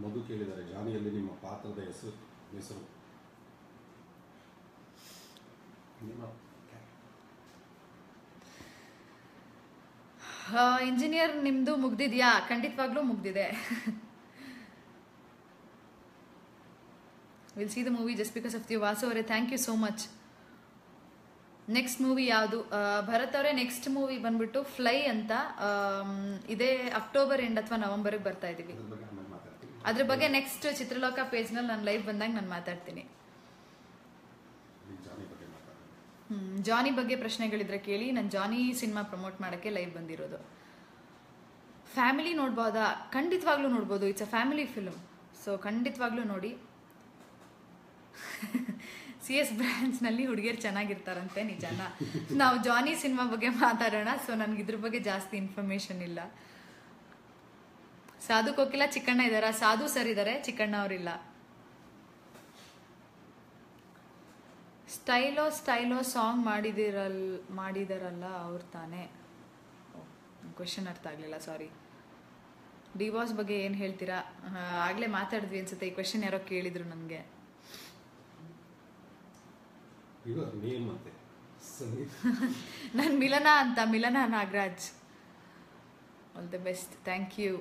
ಮಧು ಕೇಳಿದ್ದಾರೆ ಜಾನಿಯಲ್ಲಿ ನಿಮ್ಮ ಪಾತ್ರದ ಹೆಸರು ಹೆಸರು. ನಿಮ್ಮ ಇಂಜಿನಿಯರ್ ನಿಮ್ಮದು ಮುಗ್ದಿದ್ಯಾ? ಖಂಡಿತವಾಗ್ಲೂ ಮುಗ್ದಿದೆ. Will see the movie just because of you Vasu ಅವರೇ. Thank you so much next movie ಯಾವುದು? ಭರತ್ ಅವರೇ ನೆಕ್ಸ್ಟ್ ಮೂವಿ ಬಂದ್ಬಿಟ್ಟು ಫ್ಲೈ ಅಂತ ಇದೇ ಅಕ್ಟೋಬರ್ ಎಂಡ್ ಅಥವಾ ನವೆಂಬರ್ಗೆ ಬರ್ತಾ ಇದ್ದೀವಿ ಅದ್ರ ಬಗ್ಗೆ ನೆಕ್ಸ್ಟ್ ಚಿತ್ರಲೋಕ ಪೇಜ್ನಲ್ಲಿ ನಾನು ಲೈವ್ ಬಂದಾಗ ನಾನು ಮಾತಾಡ್ತೀನಿ ಹ್ಮ್, ಜಾನಿ ಬಗ್ಗೆ ಪ್ರಶ್ನೆಗಳಿದ್ರೆ ಕೇಳಿ, ನಾನು ಜಾನಿ ಸಿನಿಮಾ ಪ್ರಮೋಟ್ ಮಾಡೋಕ್ಕೆ ಲೈವ್ ಬಂದಿರೋದು. ಫ್ಯಾಮಿಲಿ ನೋಡ್ಬೋದಾ? ಖಂಡಿತವಾಗ್ಲೂ ನೋಡ್ಬೋದು. It's a family film so ಖಂಡಿತವಾಗ್ಲೂ ನೋಡಿ. [LAUGHS] ಸಿ ಎಸ್ ಬ್ರ್ಯಾಂಚ್ನಲ್ಲಿ ಹುಡುಗಿಯರು ಚೆನ್ನಾಗಿರ್ತಾರಂತೆ, ನಿಜಾನ. ನಾವು ಜಾನಿ ಸಿನಿಮಾ ಬಗ್ಗೆ ಮಾತಾಡೋಣ. ಸೊ ನನಗೆ ಇದ್ರ ಬಗ್ಗೆ ಜಾಸ್ತಿ ಇನ್ಫಾರ್ಮೇಶನ್ ಇಲ್ಲ. ಸಾಧು ಕೋಕಿಲ ಚಿಕ್ಕಣ್ಣ ಇದ್ದಾರಾ? ಸಾಧು ಸರ್ ಇದ್ದಾರೆ ಚಿಕ್ಕಣ್ಣ ಅವರಿಲ್ಲ. ಸ್ಟೈಲೋ ಸ್ಟೈಲೋ ಸಾಂಗ್ ಮಾಡಿದಿರಲ್ ಮಾಡಿದಾರಲ್ಲ ಅವ್ರು ತಾನೇ. ಕ್ವೆಶನ್ ಅರ್ಥ ಆಗಲಿಲ್ಲ ಸಾರಿ ಡಿವೋರ್ಸ್ ಬಗ್ಗೆ ಏನು ಹೇಳ್ತೀರಾ? ಆಗಲೇ ಮಾತಾಡಿದ್ವಿ ಅನ್ಸುತ್ತೆ ಈ ಕ್ವೆಶನ್ ಯಾರೋ ಕೇಳಿದ್ರು ನನಗೆ. ನಾನು ಮಿಲನ ಅಂತ Milana Nagaraj. All the best thank you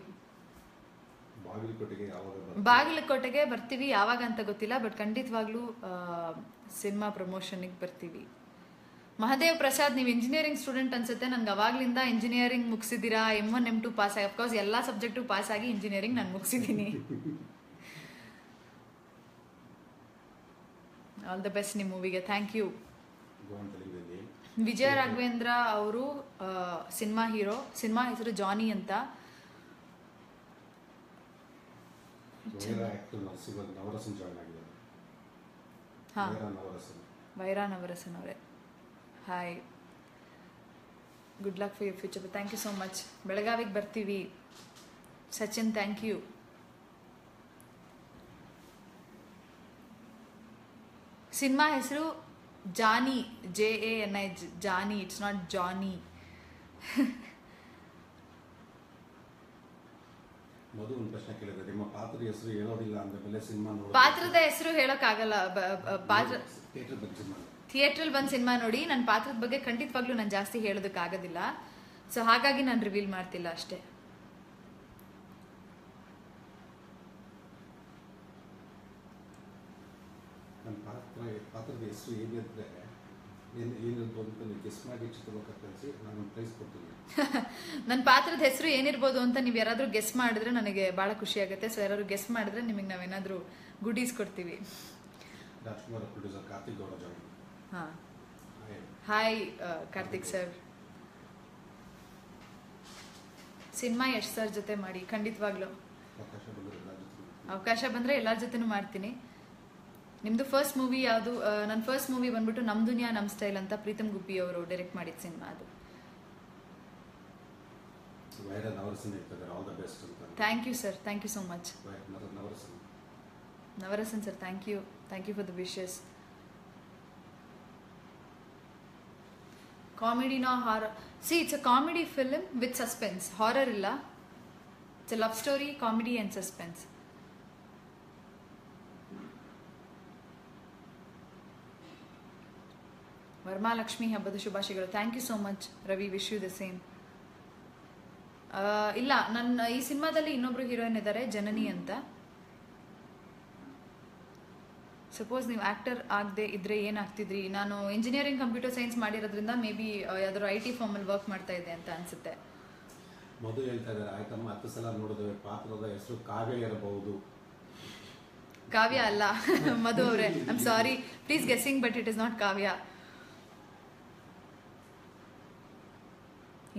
ಬಾಗಲಕೋಟೆಗೆ ಬರ್ತೀವಿ ಯಾವಾಗ ಅಂತ ಗೊತ್ತಿಲ್ಲ ಬಟ್ ಖಂಡಿತವಾಗ್ಲೂ ಸಿನಿಮಾ ಪ್ರಮೋಷನ್ಗೆ ಬರ್ತೀವಿ. ಮಹದೇವ್ ಪ್ರಸಾದ್ ನೀವು ಇಂಜಿನಿಯರಿಂಗ್ ಸ್ಟೂಡೆಂಟ್ ಅನ್ಸುತ್ತೆ ನನ್ಗೆ ಅವಾಗ್ಲಿಂದ engineering ಮುಗಿಸಿದ್ದೀರಾ M one M two pass ಆಗಿ ಅಫ್ಕೋರ್ಸ್ ಎಲ್ಲ ಸಬ್ಜೆಕ್ಟು ಪಾಸ್ ಆಗಿ ಇಂಜಿನಿಯರಿಂಗ್ ನಾನು ಮುಗಿಸಿದ್ದೀನಿ. ಆಲ್ ದ ಬೆಸ್ಟ್ ನಿಮ್ಮ ಮೂವಿಗೆ ಥ್ಯಾಂಕ್ ಯು. ವಿಜಯ ರಾಘವೇಂದ್ರ ಅವರು ಸಿನಿಮಾ ಹೀರೋ ಸಿನಿಮಾ ಹೆಸರು ಜಾನಿ ಅಂತ. ಹಾ. ವೈರ ನವರಸನ್. ವೈರಾ ನವರಸನ್ ಅವರೇ hi good luck for your future thank you so much ಬೆಳಗಾವಿಗೆ ಬರ್ತೀವಿ. ಸಚಿನ್ ಥ್ಯಾಂಕ್ ಯು ಸಿನಿಮಾ ಹೆಸರು Johnny J A N I Johnny it's not Johnny Madhu ಒಂದು ಪ್ರಶ್ನೆ ಕೇಳಿದ್ರೆ ನಿಮ್ಮ ಪಾತ್ರದ ಹೆಸರು ಹೇಳೋದಿಲ್ಲ ಅಂದ ಮೇಲೆ ಸಿನಿಮಾ ನೋಡಿ ಪಾತ್ರದ ಹೆಸರು ಹೇಳೋಕ್ಕಾಗಲ್ಲ ಪಾತ್ರ ಥಿಯೇಟರ್ ಬಗ್ಗೆ ಸಿನಿಮಾ ಥಿಯೇಟ್ರಲ್ಲಿ ಬಂದು ಸಿನಿಮಾ ನೋಡಿ ನನ್ನ ಪಾತ್ರದ ಬಗ್ಗೆ ಖಂಡಿತವಾಗ್ಲೂ ನಾನು ಜಾಸ್ತಿ ಹೇಳೋದಕ್ಕಾಗೋದಿಲ್ಲ. ಸೊ ಹಾಗಾಗಿ ನಾನು ರಿವೀಲ್ ಮಾಡ್ತಿಲ್ಲ ಅಷ್ಟೇ. ನನ್ನ ಪಾತ್ರ ಪಾತ್ರದ ಹೆಸರು ಏನಿದ್ರೆ ನನ್ನ ಪಾತ್ರದ ಹೆಸರು ಏನಿರ್ಬೋದು ಅಂತ ನೀವು [LAUGHS] ಯಾರಾದರೂ ಗೆಸ್ ಮಾಡಿದ್ರೆ ನನಗೆ ಭಾಳ ಖುಷಿ ಆಗುತ್ತೆ. ಸೊ ಯಾರಾದರೂ ಗೆಸ್ ಮಾಡಿದ್ರೆ ನಿಮಗೆ ನಾವೇನಾದರೂ ಗುಡೀಸ್ ಕೊಡ್ತೀವಿ. ಹಾಂ. ಹಾಯ್ ಕಾರ್ತಿಕ್ ಸರ್ ಸಿನಿಮಾ ಎಷ್ಟು ಸರ್ ಜೊತೆ ಮಾಡಿ ಖಂಡಿತವಾಗ್ಲೂ. ಅವಕಾಶ ಬಂದರೆ ಎಲ್ಲಾರ ಜೊತೆ ಅವಕಾಶ ಬಂದರೆ ಎಲ್ಲರ ಜೊತೆನೂ ಮಾಡ್ತೀನಿ. ನಿಮ್ಮದು ಫಸ್ಟ್ ಮೂವಿ ಯಾವುದು? ನನ್ನ ಫಸ್ಟ್ ಮೂವಿ ಬಂದ್ಬಿಟ್ಟು ನಮ್ಮ ದುನಿಯಾ ನಮ್ಮ ಸ್ಟೈಲ್ ಅಂತ ಪ್ರೀತಮ್ ಗುಬ್ಬಿ ಅವರು ಡೈರೆಕ್ಟ್ ಮಾಡಿದ ಸಿನಿಮಾ ಅದು. Thank you sir thank you so much Navarasan. Navarasan sir thank you thank you for the wishes ಕಾಮಿಡಿನಾ horror C it's a comedy film with suspense horror ಇಲ್ಲ. It's a love story comedy and suspense Varamahalakshmi ಹಬ್ಬದ ಶುಭಾಶಯಗಳು. Thank you so much Ravi wish you the same ಇಲ್ಲ ನನ್ನ ಈ ಸಿನಿಮಾದಲ್ಲಿ ಇನ್ನೊಬ್ರು heroine ಇದ್ದಾರೆ ಜನನಿ ಅಂತ. ಸಪೋಸ್ ನೀವು ಆಕ್ಟರ್ ಆಗದೆ ಇದ್ರೆ ಏನಾಗ್ತಿದ್ರಿ ನಾನು ಇಂಜಿನಿಯರಿಂಗ್ ಕಂಪ್ಯೂಟರ್ ಸೈನ್ಸ್ ಮಾಡಿರೋದ್ರಿಂದ ಮೇ ಬಿ ಯಾವ್ದಾದ್ರು ಐ ಟಿ ಫಾರ್ಮಲ್ಲಿ ವರ್ಕ್ ಮಾಡ್ತಾ ಇದ್ದೆ ಅಂತ ಅನ್ಸುತ್ತೆ. ಮಧು ಹೇಳ್ತಾ ಇದ್ದಾರೆ ಆಯ್ತಮ್ಮ ಹತ್ತು ಸಲ ನೋಡಿದ್ರೆ ಪಾತ್ರದ ಹೆಸರು ಕಾವ್ಯ ಇರಬಹುದು. ಕಾವ್ಯ ಅಲ್ಲ ಮಧು ಅವರೇ. Am sorry please guessing but it is not Kavya.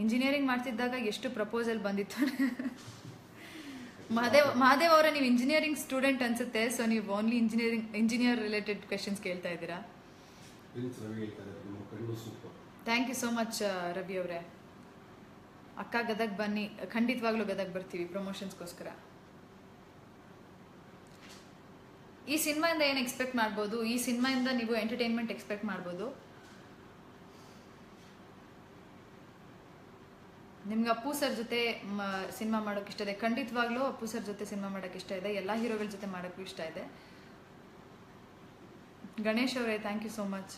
Engineering ಮಾಡ್ತಿದ್ದಾಗ ಎಷ್ಟು ಪ್ರಪೋಸಲ್ ಬಂದಿತ್ತು? ಮಹದೇವ್ ಮಹಾದೇವ್ ಅವರ ನೀವು ಇಂಜಿನಿಯರಿಂಗ್ ಸ್ಟೂಡೆಂಟ್ ಅನ್ಸುತ್ತೆ ಸೊ ನೀವು only engineering engineer related questions ಕೇಳ್ತಾ ಇದ್ದೀರಾ? Thank you so much Ravi ಅವರೇ. ಅಕ್ಕ ಗದಗ್ ಬನ್ನಿ ಖಂಡಿತವಾಗ್ಲೂ ಗದಗ್ ಬರ್ತೀವಿ ಪ್ರಮೋಷನ್ಸ್ಗೋಸ್ಕರ ಈ ಸಿನಿಮಾಯಿಂದ ಏನು ಎಕ್ಸ್ಪೆಕ್ಟ್ ಮಾಡ್ಬೋದು? ಈ ಸಿನಿಮಾಯಿಂದ ನೀವು ಎಂಟರ್ಟೈನ್ಮೆಂಟ್ ಎಕ್ಸ್ಪೆಕ್ಟ್ ಮಾಡ್ಬೋದು? ನಿಮ್ಗೆ ಅಪ್ಪು ಸರ್ ಜೊತೆ ಸಿನಿಮಾ ಮಾಡೋಕೆ ಇಷ್ಟ ಇದೆ. ಖಂಡಿತವಾಗ್ಲೂ ಅಪ್ಪು ಸರ್ ಜೊತೆ ಸಿನಿಮಾ ಮಾಡೋಕೆ ಇಷ್ಟ ಇದೆ. ಎಲ್ಲ ಹೀರೋಗಳ ಜೊತೆ ಮಾಡೋಕ್ಕೂ ಇಷ್ಟ ಇದೆ. ಗಣೇಶ್ ಅವರೇ thank you so much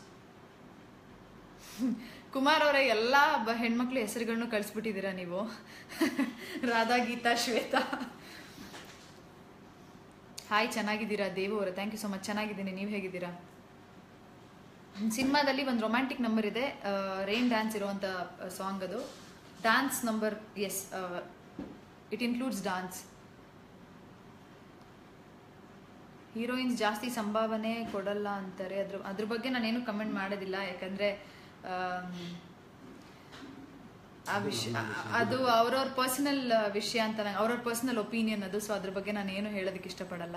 Kumar ಅವರೇ, ಎಲ್ಲ ಹೆಣ್ಮಕ್ಳು ಹೆಸರುಗಳನ್ನು ಕಳಿಸ್ಬಿಟ್ಟಿದ್ದೀರಾ ನೀವು? ರಾಧಾ, ಗೀತಾ, ಶ್ವೇತಾ. ಹಾಯ್ ಚೆನ್ನಾಗಿದ್ದೀರಾ? ದೇವು ಅವರೇ ಥ್ಯಾಂಕ್ ಯು ಸೊ ಮಚ್ ಚೆನ್ನಾಗಿದ್ದೀನಿ. ನೀವು ಹೇಗಿದ್ದೀರಾ? ಸಿನಿಮಾದಲ್ಲಿ ಒಂದು ರೊಮ್ಯಾಂಟಿಕ್ ನಂಬರ್ ಇದೆ. ರೈನ್ ಡ್ಯಾನ್ಸ್ ಇರುವಂಥ ಸಾಂಗ್ ಅದು. Dance number yes it includes dance heroines ಜಾಸ್ತಿ ಸಂಭಾವನೆ ಕೊಡಲ್ಲ ಅಂತಾರೆ. ಅದ್ರ ಅದ್ರ ಬಗ್ಗೆ ನಾನೇನು ಕಮೆಂಟ್ ಮಾಡೋದಿಲ್ಲ. ಯಾಕಂದರೆ ಆ ವಿಷಯ ಅದು ಅವ್ರವ್ರ ಪರ್ಸನಲ್ ವಿಷಯ ಅಂತ ನಂಗೆ ಅವ್ರವ್ರ ಪರ್ಸನಲ್ ಒಪಿನಿಯನ್ ಅದು. ಸೊ ಅದ್ರ ಬಗ್ಗೆ ನಾನು ಏನು ಹೇಳೋದಕ್ಕೆ ಇಷ್ಟಪಡಲ್ಲ.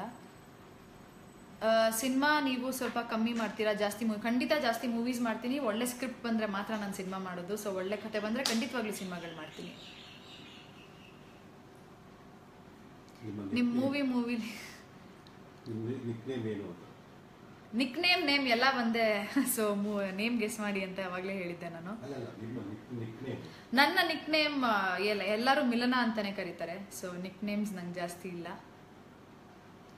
ಸಿನಿಮಾ ನೀವು ಸ್ವಲ್ಪ ಕಮ್ಮಿ ಮಾಡ್ತೀರಾ ಜಾಸ್ತಿ ಮೂವಿ ಖಂಡಿತ ಜಾಸ್ತಿ ಮೂವೀಸ್ ಮಾಡ್ತೀನಿ. ಒಳ್ಳೆ ಸ್ಕ್ರಿಪ್ಟ್ ಬಂದರೆ ಮಾತ್ರ ನಾನು ಸಿನಿಮಾ ಮಾಡೋದು. ಸೊ ಒಳ್ಳೆ ಕತೆ ಬಂದರೆ ಖಂಡಿತವಾಗ್ಲೂ ಸಿನಿಮಾಗಳು ಮಾಡ್ತೀನಿ. ನಿಮ್ಮ movie movie nick name name ಎಲ್ಲ ಬಂದೆ ಸೊ ನೇಮ್ ಗೆಸ್ ಮಾಡಿ ಅಂತ ಯಾವಾಗಲೇ ಹೇಳಿದ್ದೆ ನಾನು. ನನ್ನ ನಿಕ್ ನೇಮ್ ಎಲ್ಲ ಎಲ್ಲರೂ ಮಿಲನ ಅಂತಾನೆ ಕರೀತಾರೆ. ಸೊ ನಿಕ್ ನೇಮ್ಸ್ ನಂಗೆ ಜಾಸ್ತಿ ಇಲ್ಲ.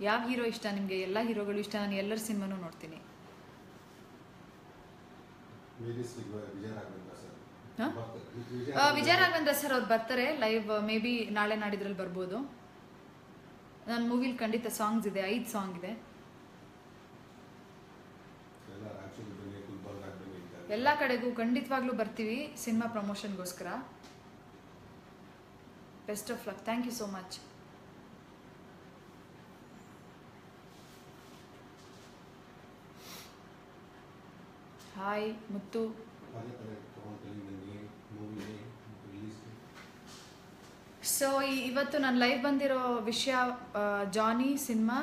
ಯಾವ ಹೀರೋ ಇಷ್ಟ ನಿಮಗೆ ಎಲ್ಲ ಹೀರೋಗಳು ಇಷ್ಟ ನಾನು ಎಲ್ಲರ ಸಿನಿಮಾನೂ ನೋಡ್ತೀನಿ. ವಿಜಯ ರಾಘವೇಂದ್ರ ಸರ್. ಅವ್ರು ಬರ್ತಾರೆ ಲೈವ್ ಮೇ ಬಿ ನಾಳೆ ನಾಡಿದ್ರಲ್ಲಿ ಬರ್ಬೋದು. ನನ್ನ ಮೂವಿಲಿ ಖಂಡಿತ ಸಾಂಗ್ಸ್ ಇದೆ ಐದು ಸಾಂಗ್ ಇದೆ. ಎಲ್ಲ ಕಡೆಗೂ ಖಂಡಿತವಾಗ್ಲೂ ಬರ್ತೀವಿ cinema ಪ್ರಮೋಷನ್ಗೋಸ್ಕರ. Best of luck thank you so much. Hi Muthu. So ಇವತ್ತು ನಾನು ಲೈವ್ ಬಂದಿರೋ ವಿಷಯ ಜಾನಿ ಸಿನಿಮಾ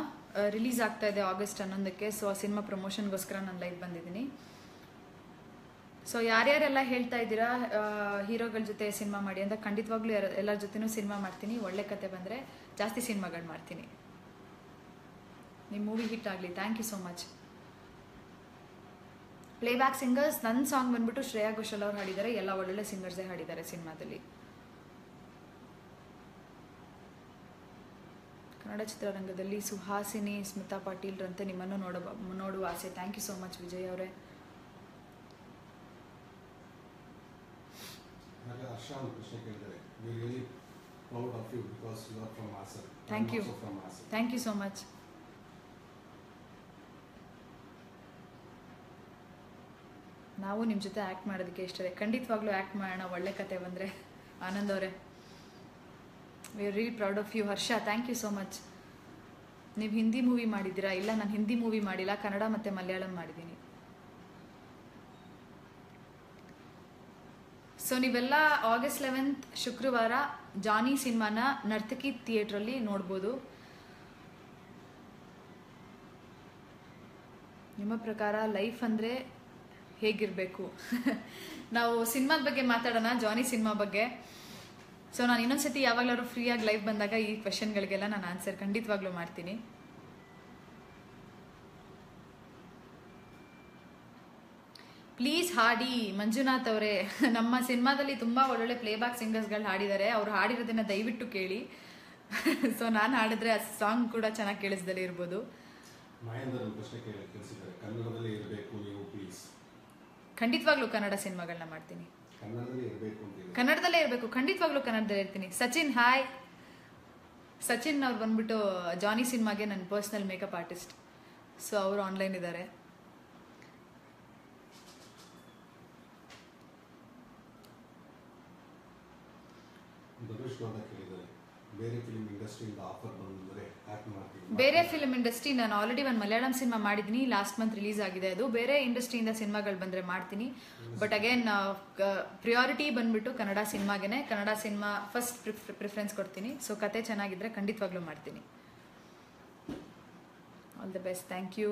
ರಿಲೀಸ್ ಆಗ್ತಾ ಇದೆ ಆಗಸ್ಟ್ ಹನ್ನೊಂದಕ್ಕೆ. ಸೊ ಆ ಸಿನಿಮಾ ಪ್ರಮೋಷನ್ಗೋಸ್ಕರ ನಾನು ಲೈವ್ ಬಂದಿದ್ದೀನಿ. ಸೊ ಯಾರ್ಯಾರೆಲ್ಲ ಹೇಳ್ತಾ ಇದ್ದೀರಾ ಹೀರೋಗಳ ಜೊತೆ ಸಿನಿಮಾ ಮಾಡಿ ಅಂತ ಖಂಡಿತವಾಗ್ಲೂ ಎಲ್ಲರ ಜೊತೆನೂ ಸಿನಿಮಾ ಮಾಡ್ತೀನಿ. ಒಳ್ಳೆ ಕತೆ ಬಂದರೆ ಜಾಸ್ತಿ ಸಿನಿಮಾಗಳು ಮಾಡ್ತೀನಿ. ನಿಮ್ಮ ಮೂವಿ ಹಿಟ್ ಆಗಲಿ. Thank you so much playback singers ನನ್ನ ಸಾಂಗ್ ಬಂದ್ಬಿಟ್ಟು ಶ್ರೇಯಾ ಘೋಷಾಲ್ ಅವ್ರು ಹಾಡಿದ್ದಾರೆ ಎಲ್ಲ ಒಳ್ಳೊಳ್ಳೆ ಸಿಂಗರ್ಸೇ ಹಾಡಿದ್ದಾರೆ ಸಿನಿಮಾದಲ್ಲಿ. ಕನ್ನಡ ಚಿತ್ರರಂಗದಲ್ಲಿ ಸುಹಾಸಿನಿ ಸ್ಮಿತಾ ಪಾಟೀಲ್ರಂತೆ ನಿಮ್ಮನ್ನು ನೋಡಬ ನೋಡುವ ಆಸೆ. Thank you so much Vijay ಅವರೇ. Thank you thank you so much ನಾವು ನಿಮ್ಮ ಜೊತೆ ಆ್ಯಕ್ಟ್ ಮಾಡೋದಕ್ಕೆ ಇಷ್ಟವೇ. ಖಂಡಿತವಾಗ್ಲೂ ಆ್ಯಕ್ಟ್ ಮಾಡೋಣ, ಒಳ್ಳೆ ಕತೆ ಬಂದರೆ. ಆನಂದ್ ಅವರೇ we are really proud of you Harsha thank you so much ನೀವು ಹಿಂದಿ ಮೂವಿ ಮಾಡಿದ್ದೀರಾ? ಇಲ್ಲ, ನಾನು ಹಿಂದಿ ಮೂವಿ ಮಾಡಿಲ್ಲ. ಕನ್ನಡ ಮತ್ತು ಮಲಯಾಳಂ ಮಾಡಿದ್ದೀನಿ. ಸೊ ನೀವೆಲ್ಲ ಆಗಸ್ಟ್ ಲೆವೆಂತ್ ಶುಕ್ರವಾರ ಜಾನಿ ಸಿನಿಮಾನ ನರ್ತಕಿ ಥಿಯೇಟ್ರಲ್ಲಿ ನೋಡ್ಬೋದು. ನಿಮ್ಮ ಪ್ರಕಾರ ಲೈಫ್ ಅಂದರೆ ಹೇಗಿರಬೇಕು? ನಾವು ಸಿನಿಮಾದ ಬಗ್ಗೆ ಮಾತಾಡೋಣ, ಜಾನಿ ಸಿನಿಮಾ ಬಗ್ಗೆ. ಸೊ ನಾನು ಇನ್ನೊಂದ್ಸತಿ ಫ್ರೀ ಫ್ರೀಯಾಗಿ ಲೈವ್ ಬಂದಾಗ ಈ ಕ್ವೆಶನ್ಗಳಿಗೆಲ್ಲ ನಾನು ಆನ್ಸರ್ ಖಂಡಿತವಾಗ್ಲೂ ಮಾಡ್ತೀನಿ. ಪ್ಲೀಸ್ ಹಾಡಿ, ಮಂಜುನಾಥ್ ಅವರೇ. ನಮ್ಮ ಸಿನಿಮಾದಲ್ಲಿ ತುಂಬ ಒಳ್ಳೊಳ್ಳೆ ಪ್ಲೇಬ್ಯಾಕ್ ಸಿಂಗರ್ಸ್ಗಳು ಹಾಡಿದ್ದಾರೆ. ಅವ್ರು ಹಾಡಿರೋದನ್ನ ದಯವಿಟ್ಟು ಕೇಳಿ. ಸೊ ನಾನು ಹಾಡಿದ್ರೆ ಆ ಸಾಂಗ್ ಕೂಡ ಚೆನ್ನಾಗಿ ಕೇಳಿಸ್ದಲ್ಲಿ ಇರ್ಬೋದು. ಮಹೇಂದ್ರ ಪ್ರಶ್ನೆ ಕೇಳಿ ಕನ್ನಡದಲ್ಲಿ ಇರಬೇಕು ನೀವು ಪ್ಲೀಸ್ ಖಂಡಿತವಾಗ್ಲೂ ಕನ್ನಡ ಸಿನಿಮಾಗಳನ್ನ ಮಾಡ್ತೀನಿ. ಕನ್ನಡದಲ್ಲಿ ಇರಬೇಕು ಖಂಡಿತವಾಗ್ಲೂ ಕನ್ನಡದಲ್ಲೇ ಇರ್ತೀನಿ. ಸಚಿನ್ ಹಾಯ್ ಸಚಿನ್ ಅವ್ರು ಬಂದ್ಬಿಟ್ಟು ಜಾನಿ ಸಿನಿಮಾಗೆ ನನ್ನ ಪರ್ಸ್ನಲ್ ಮೇಕಪ್ ಆರ್ಟಿಸ್ಟ್. ಸೊ ಅವರು ಆನ್ಲೈನ್ ಇದ್ದಾರೆ. ಬೇರೆ ಫಿಲ್ಮ್ ಇಂಡಸ್ಟ್ರಿಯಿಂದ ಆಫರ್ ಬಂದರೆ ಆ್ಯಕ್ಟ್ ಮಾಡ್ತೀನಿ. ಬೇರೆ ಫಿಲ್ಮ್ ಇಂಡಸ್ಟ್ರಿ ನಾನು ಆಲ್ರೆಡಿ ಒಂದು ಮಲಯಾಳಂ ಸಿನಿಮಾ ಮಾಡಿದ್ದೀನಿ ಲಾಸ್ಟ್ ಮಂತ್ ರಿಲೀಸ್ ಆಗಿದೆ ಅದು. ಬೇರೆ ಇಂಡಸ್ಟ್ರಿಯಿಂದ ಸಿನಿಮಾಗಳು ಬಂದರೆ ಮಾಡ್ತೀನಿ. ಬಟ್ ಅಗೇನ್ ಪ್ರಿಯಾರಿಟಿ ಬಂದ್ಬಿಟ್ಟು ಕನ್ನಡ ಸಿನಿಮಾಗೆ ಕನ್ನಡ ಸಿನಿಮಾ ಫಸ್ಟ್ ಪ್ರಿಫರೆನ್ಸ್ ಕೊಡ್ತೀನಿ. ಸೊ ಕತೆ ಚೆನ್ನಾಗಿದ್ರೆ ಖಂಡಿತವಾಗ್ಲೂ ಮಾಡ್ತೀನಿ. All the best thank you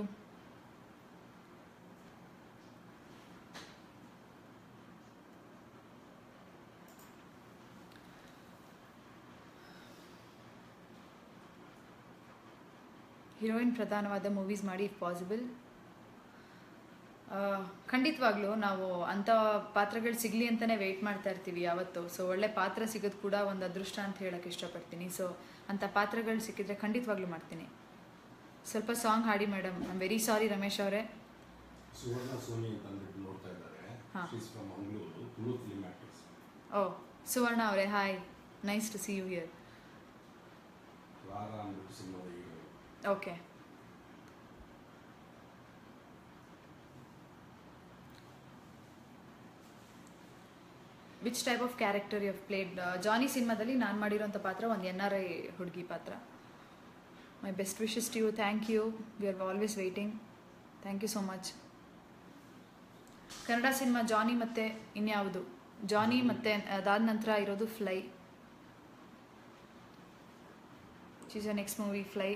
heroine ಪ್ರಧಾನವಾದ ಮೂವೀಸ್ ಮಾಡಿ ಇಫ್ ಪಾಸಿಬಲ್ ಖಂಡಿತವಾಗ್ಲೂ ನಾವು ಅಂಥ ಪಾತ್ರಗಳು ಸಿಗಲಿ ಅಂತಲೇ ವೆಯ್ಟ್ ಮಾಡ್ತಾ ಇರ್ತೀವಿ ಯಾವತ್ತು. ಸೊ ಒಳ್ಳೆ ಪಾತ್ರ ಸಿಗೋದು ಕೂಡ ಒಂದು ಅದೃಷ್ಟ ಅಂತ ಹೇಳಕ್ಕೆ ಇಷ್ಟಪಡ್ತೀನಿ. ಸೊ ಅಂಥ ಪಾತ್ರಗಳು ಸಿಕ್ಕಿದ್ರೆ ಖಂಡಿತವಾಗ್ಲೂ ಮಾಡ್ತೀನಿ. ಸ್ವಲ್ಪ ಸಾಂಗ್ ಹಾಡಿ madam I very sorry Ramesh ಅವರೇ. ಓ ಸುವರ್ಣ ಅವರೇ hi nice to see you here okay which type of character you played Johnny ಸಿನಿಮಾದಲ್ಲಿ ನಾನು ಮಾಡಿರೋಂಥ ಪಾತ್ರ ಒಂದು ಎನ್ ಆರ್ ಐ ಹುಡುಗಿ ಪಾತ್ರ. My best wishes to you thank you we are always waiting thank you so much Kannada cinema Johnny ಮತ್ತು ಇನ್ಯಾವುದು? ಜಾನಿ ಮತ್ತು, ಅದಾದ ನಂತರ ಇರೋದು fly cheese next movie fly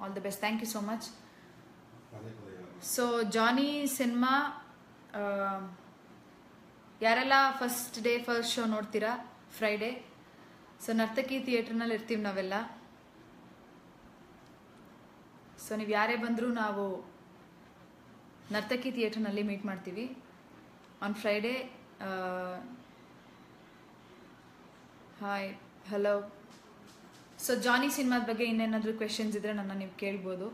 all the best thank you so much. So Johnny cinema ಯಾರೆಲ್ಲ first day first show ನೋಡ್ತೀರಾ? Friday so ನರ್ತಕಿ ಥಿಯೇಟ್ರ್ನಲ್ಲಿ ಇರ್ತೀವಿ ನಾವೆಲ್ಲ. ಸೊ ನೀವು ಯಾರೇ ಬಂದರೂ ನಾವು ನರ್ತಕಿ ಥಿಯೇಟ್ರ್ನಲ್ಲಿ ಮೀಟ್ ಮಾಡ್ತೀವಿ. On Friday hi hello so Johnny ಸಿನಿಮಾದ ಬಗ್ಗೆ ಇನ್ನೇನಾದರೂ ಕ್ವೆಶನ್ಸ್ ಇದ್ದರೆ ನನ್ನ ನೀವು ಕೇಳ್ಬೋದು.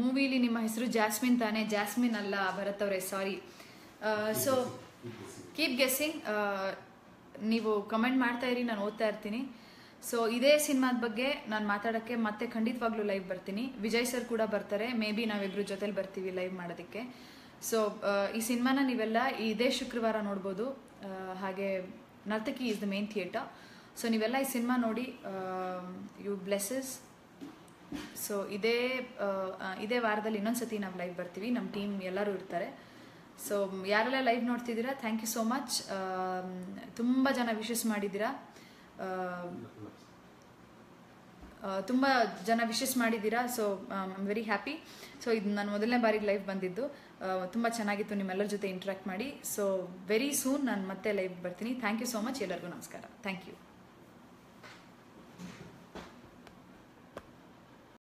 ಮೂವಿಲಿ ನಿಮ್ಮ ಹೆಸರು ಜಾಸ್ಮಿನ್ ತಾನೇ? ಜಾಸ್ಮಿನ್ ಅಲ್ಲ ಭರತ್ ಅವರೇ ಸಾರಿ ಸೊ ಕೀಪ್ ಗೆಸ್ಸಿಂಗ್ ನೀವು ಕಮೆಂಟ್ ಮಾಡ್ತಾ ಇರಿ ನಾನು ಓದ್ತಾ ಇರ್ತೀನಿ. ಸೊ ಇದೇ ಸಿನಿಮಾದ ಬಗ್ಗೆ ನಾನು ಮಾತಾಡೋಕ್ಕೆ ಮತ್ತೆ ಖಂಡಿತವಾಗ್ಲೂ ಲೈವ್ ಬರ್ತೀನಿ. ವಿಜಯ್ ಸರ್ ಕೂಡ ಬರ್ತಾರೆ. ಮೇ ಬಿ ನಾವಿಬ್ರು ಜೊತೆಲಿ ಬರ್ತೀವಿ ಲೈವ್ ಮಾಡೋದಕ್ಕೆ. ಸೊ ಈ ಸಿನಿಮಾನ ನೀವೆಲ್ಲ ಇದೇ ಶುಕ್ರವಾರ ನೋಡ್ಬೋದು. ಹಾಗೆ Narthaki is the main theatre so ನೀವೆಲ್ಲ ಈ ಸಿನಿಮಾ ನೋಡಿ ಯು ಬ್ಲೆಸ್ಸಸ್ ಸೊ ಇದೇ ಆ, ಇದೇ ವಾರದಲ್ಲಿ ಇನ್ನೊಂದು ಸತಿ ನಾವು ಲೈವ್ ಬರ್ತೀವಿ. ನಮ್ಮ ಟೀಮ್ ಎಲ್ಲರೂ ಇರ್ತಾರೆ. ಸೊ ಯಾರೆಲ್ಲ ಲೈವ್ ನೋಡ್ತಿದ್ದೀರಾ ಥ್ಯಾಂಕ್ ಯು ಸೋ ಮಚ್ ತುಂಬ ಜನ ವಿಶಸ್ ಮಾಡಿದ್ದೀರಾ. ತುಂಬ ಜನ ವಿಶಸ್ ಮಾಡಿದ್ದೀರಾ? So I'm very happy so ಇದು ನಾನು ಮೊದಲನೇ ಬಾರಿಗೆ ಲೈವ್ ಬಂದಿದ್ದು. ತುಂಬ ಚೆನ್ನಾಗಿತ್ತು ನಿಮ್ಮೆಲ್ಲರ ಜೊತೆ ಇಂಟ್ರ್ಯಾಕ್ಟ್ ಮಾಡಿ. ಸೊ ವೆರಿ ಸೂನ್ ನಾನು ಮತ್ತೆ ಲೈವ್ ಬರ್ತೀನಿ. ಥ್ಯಾಂಕ್ ಯು ಸೋ ಮಚ್ ಎಲ್ಲರಿಗೂ ನಮಸ್ಕಾರ. Thank you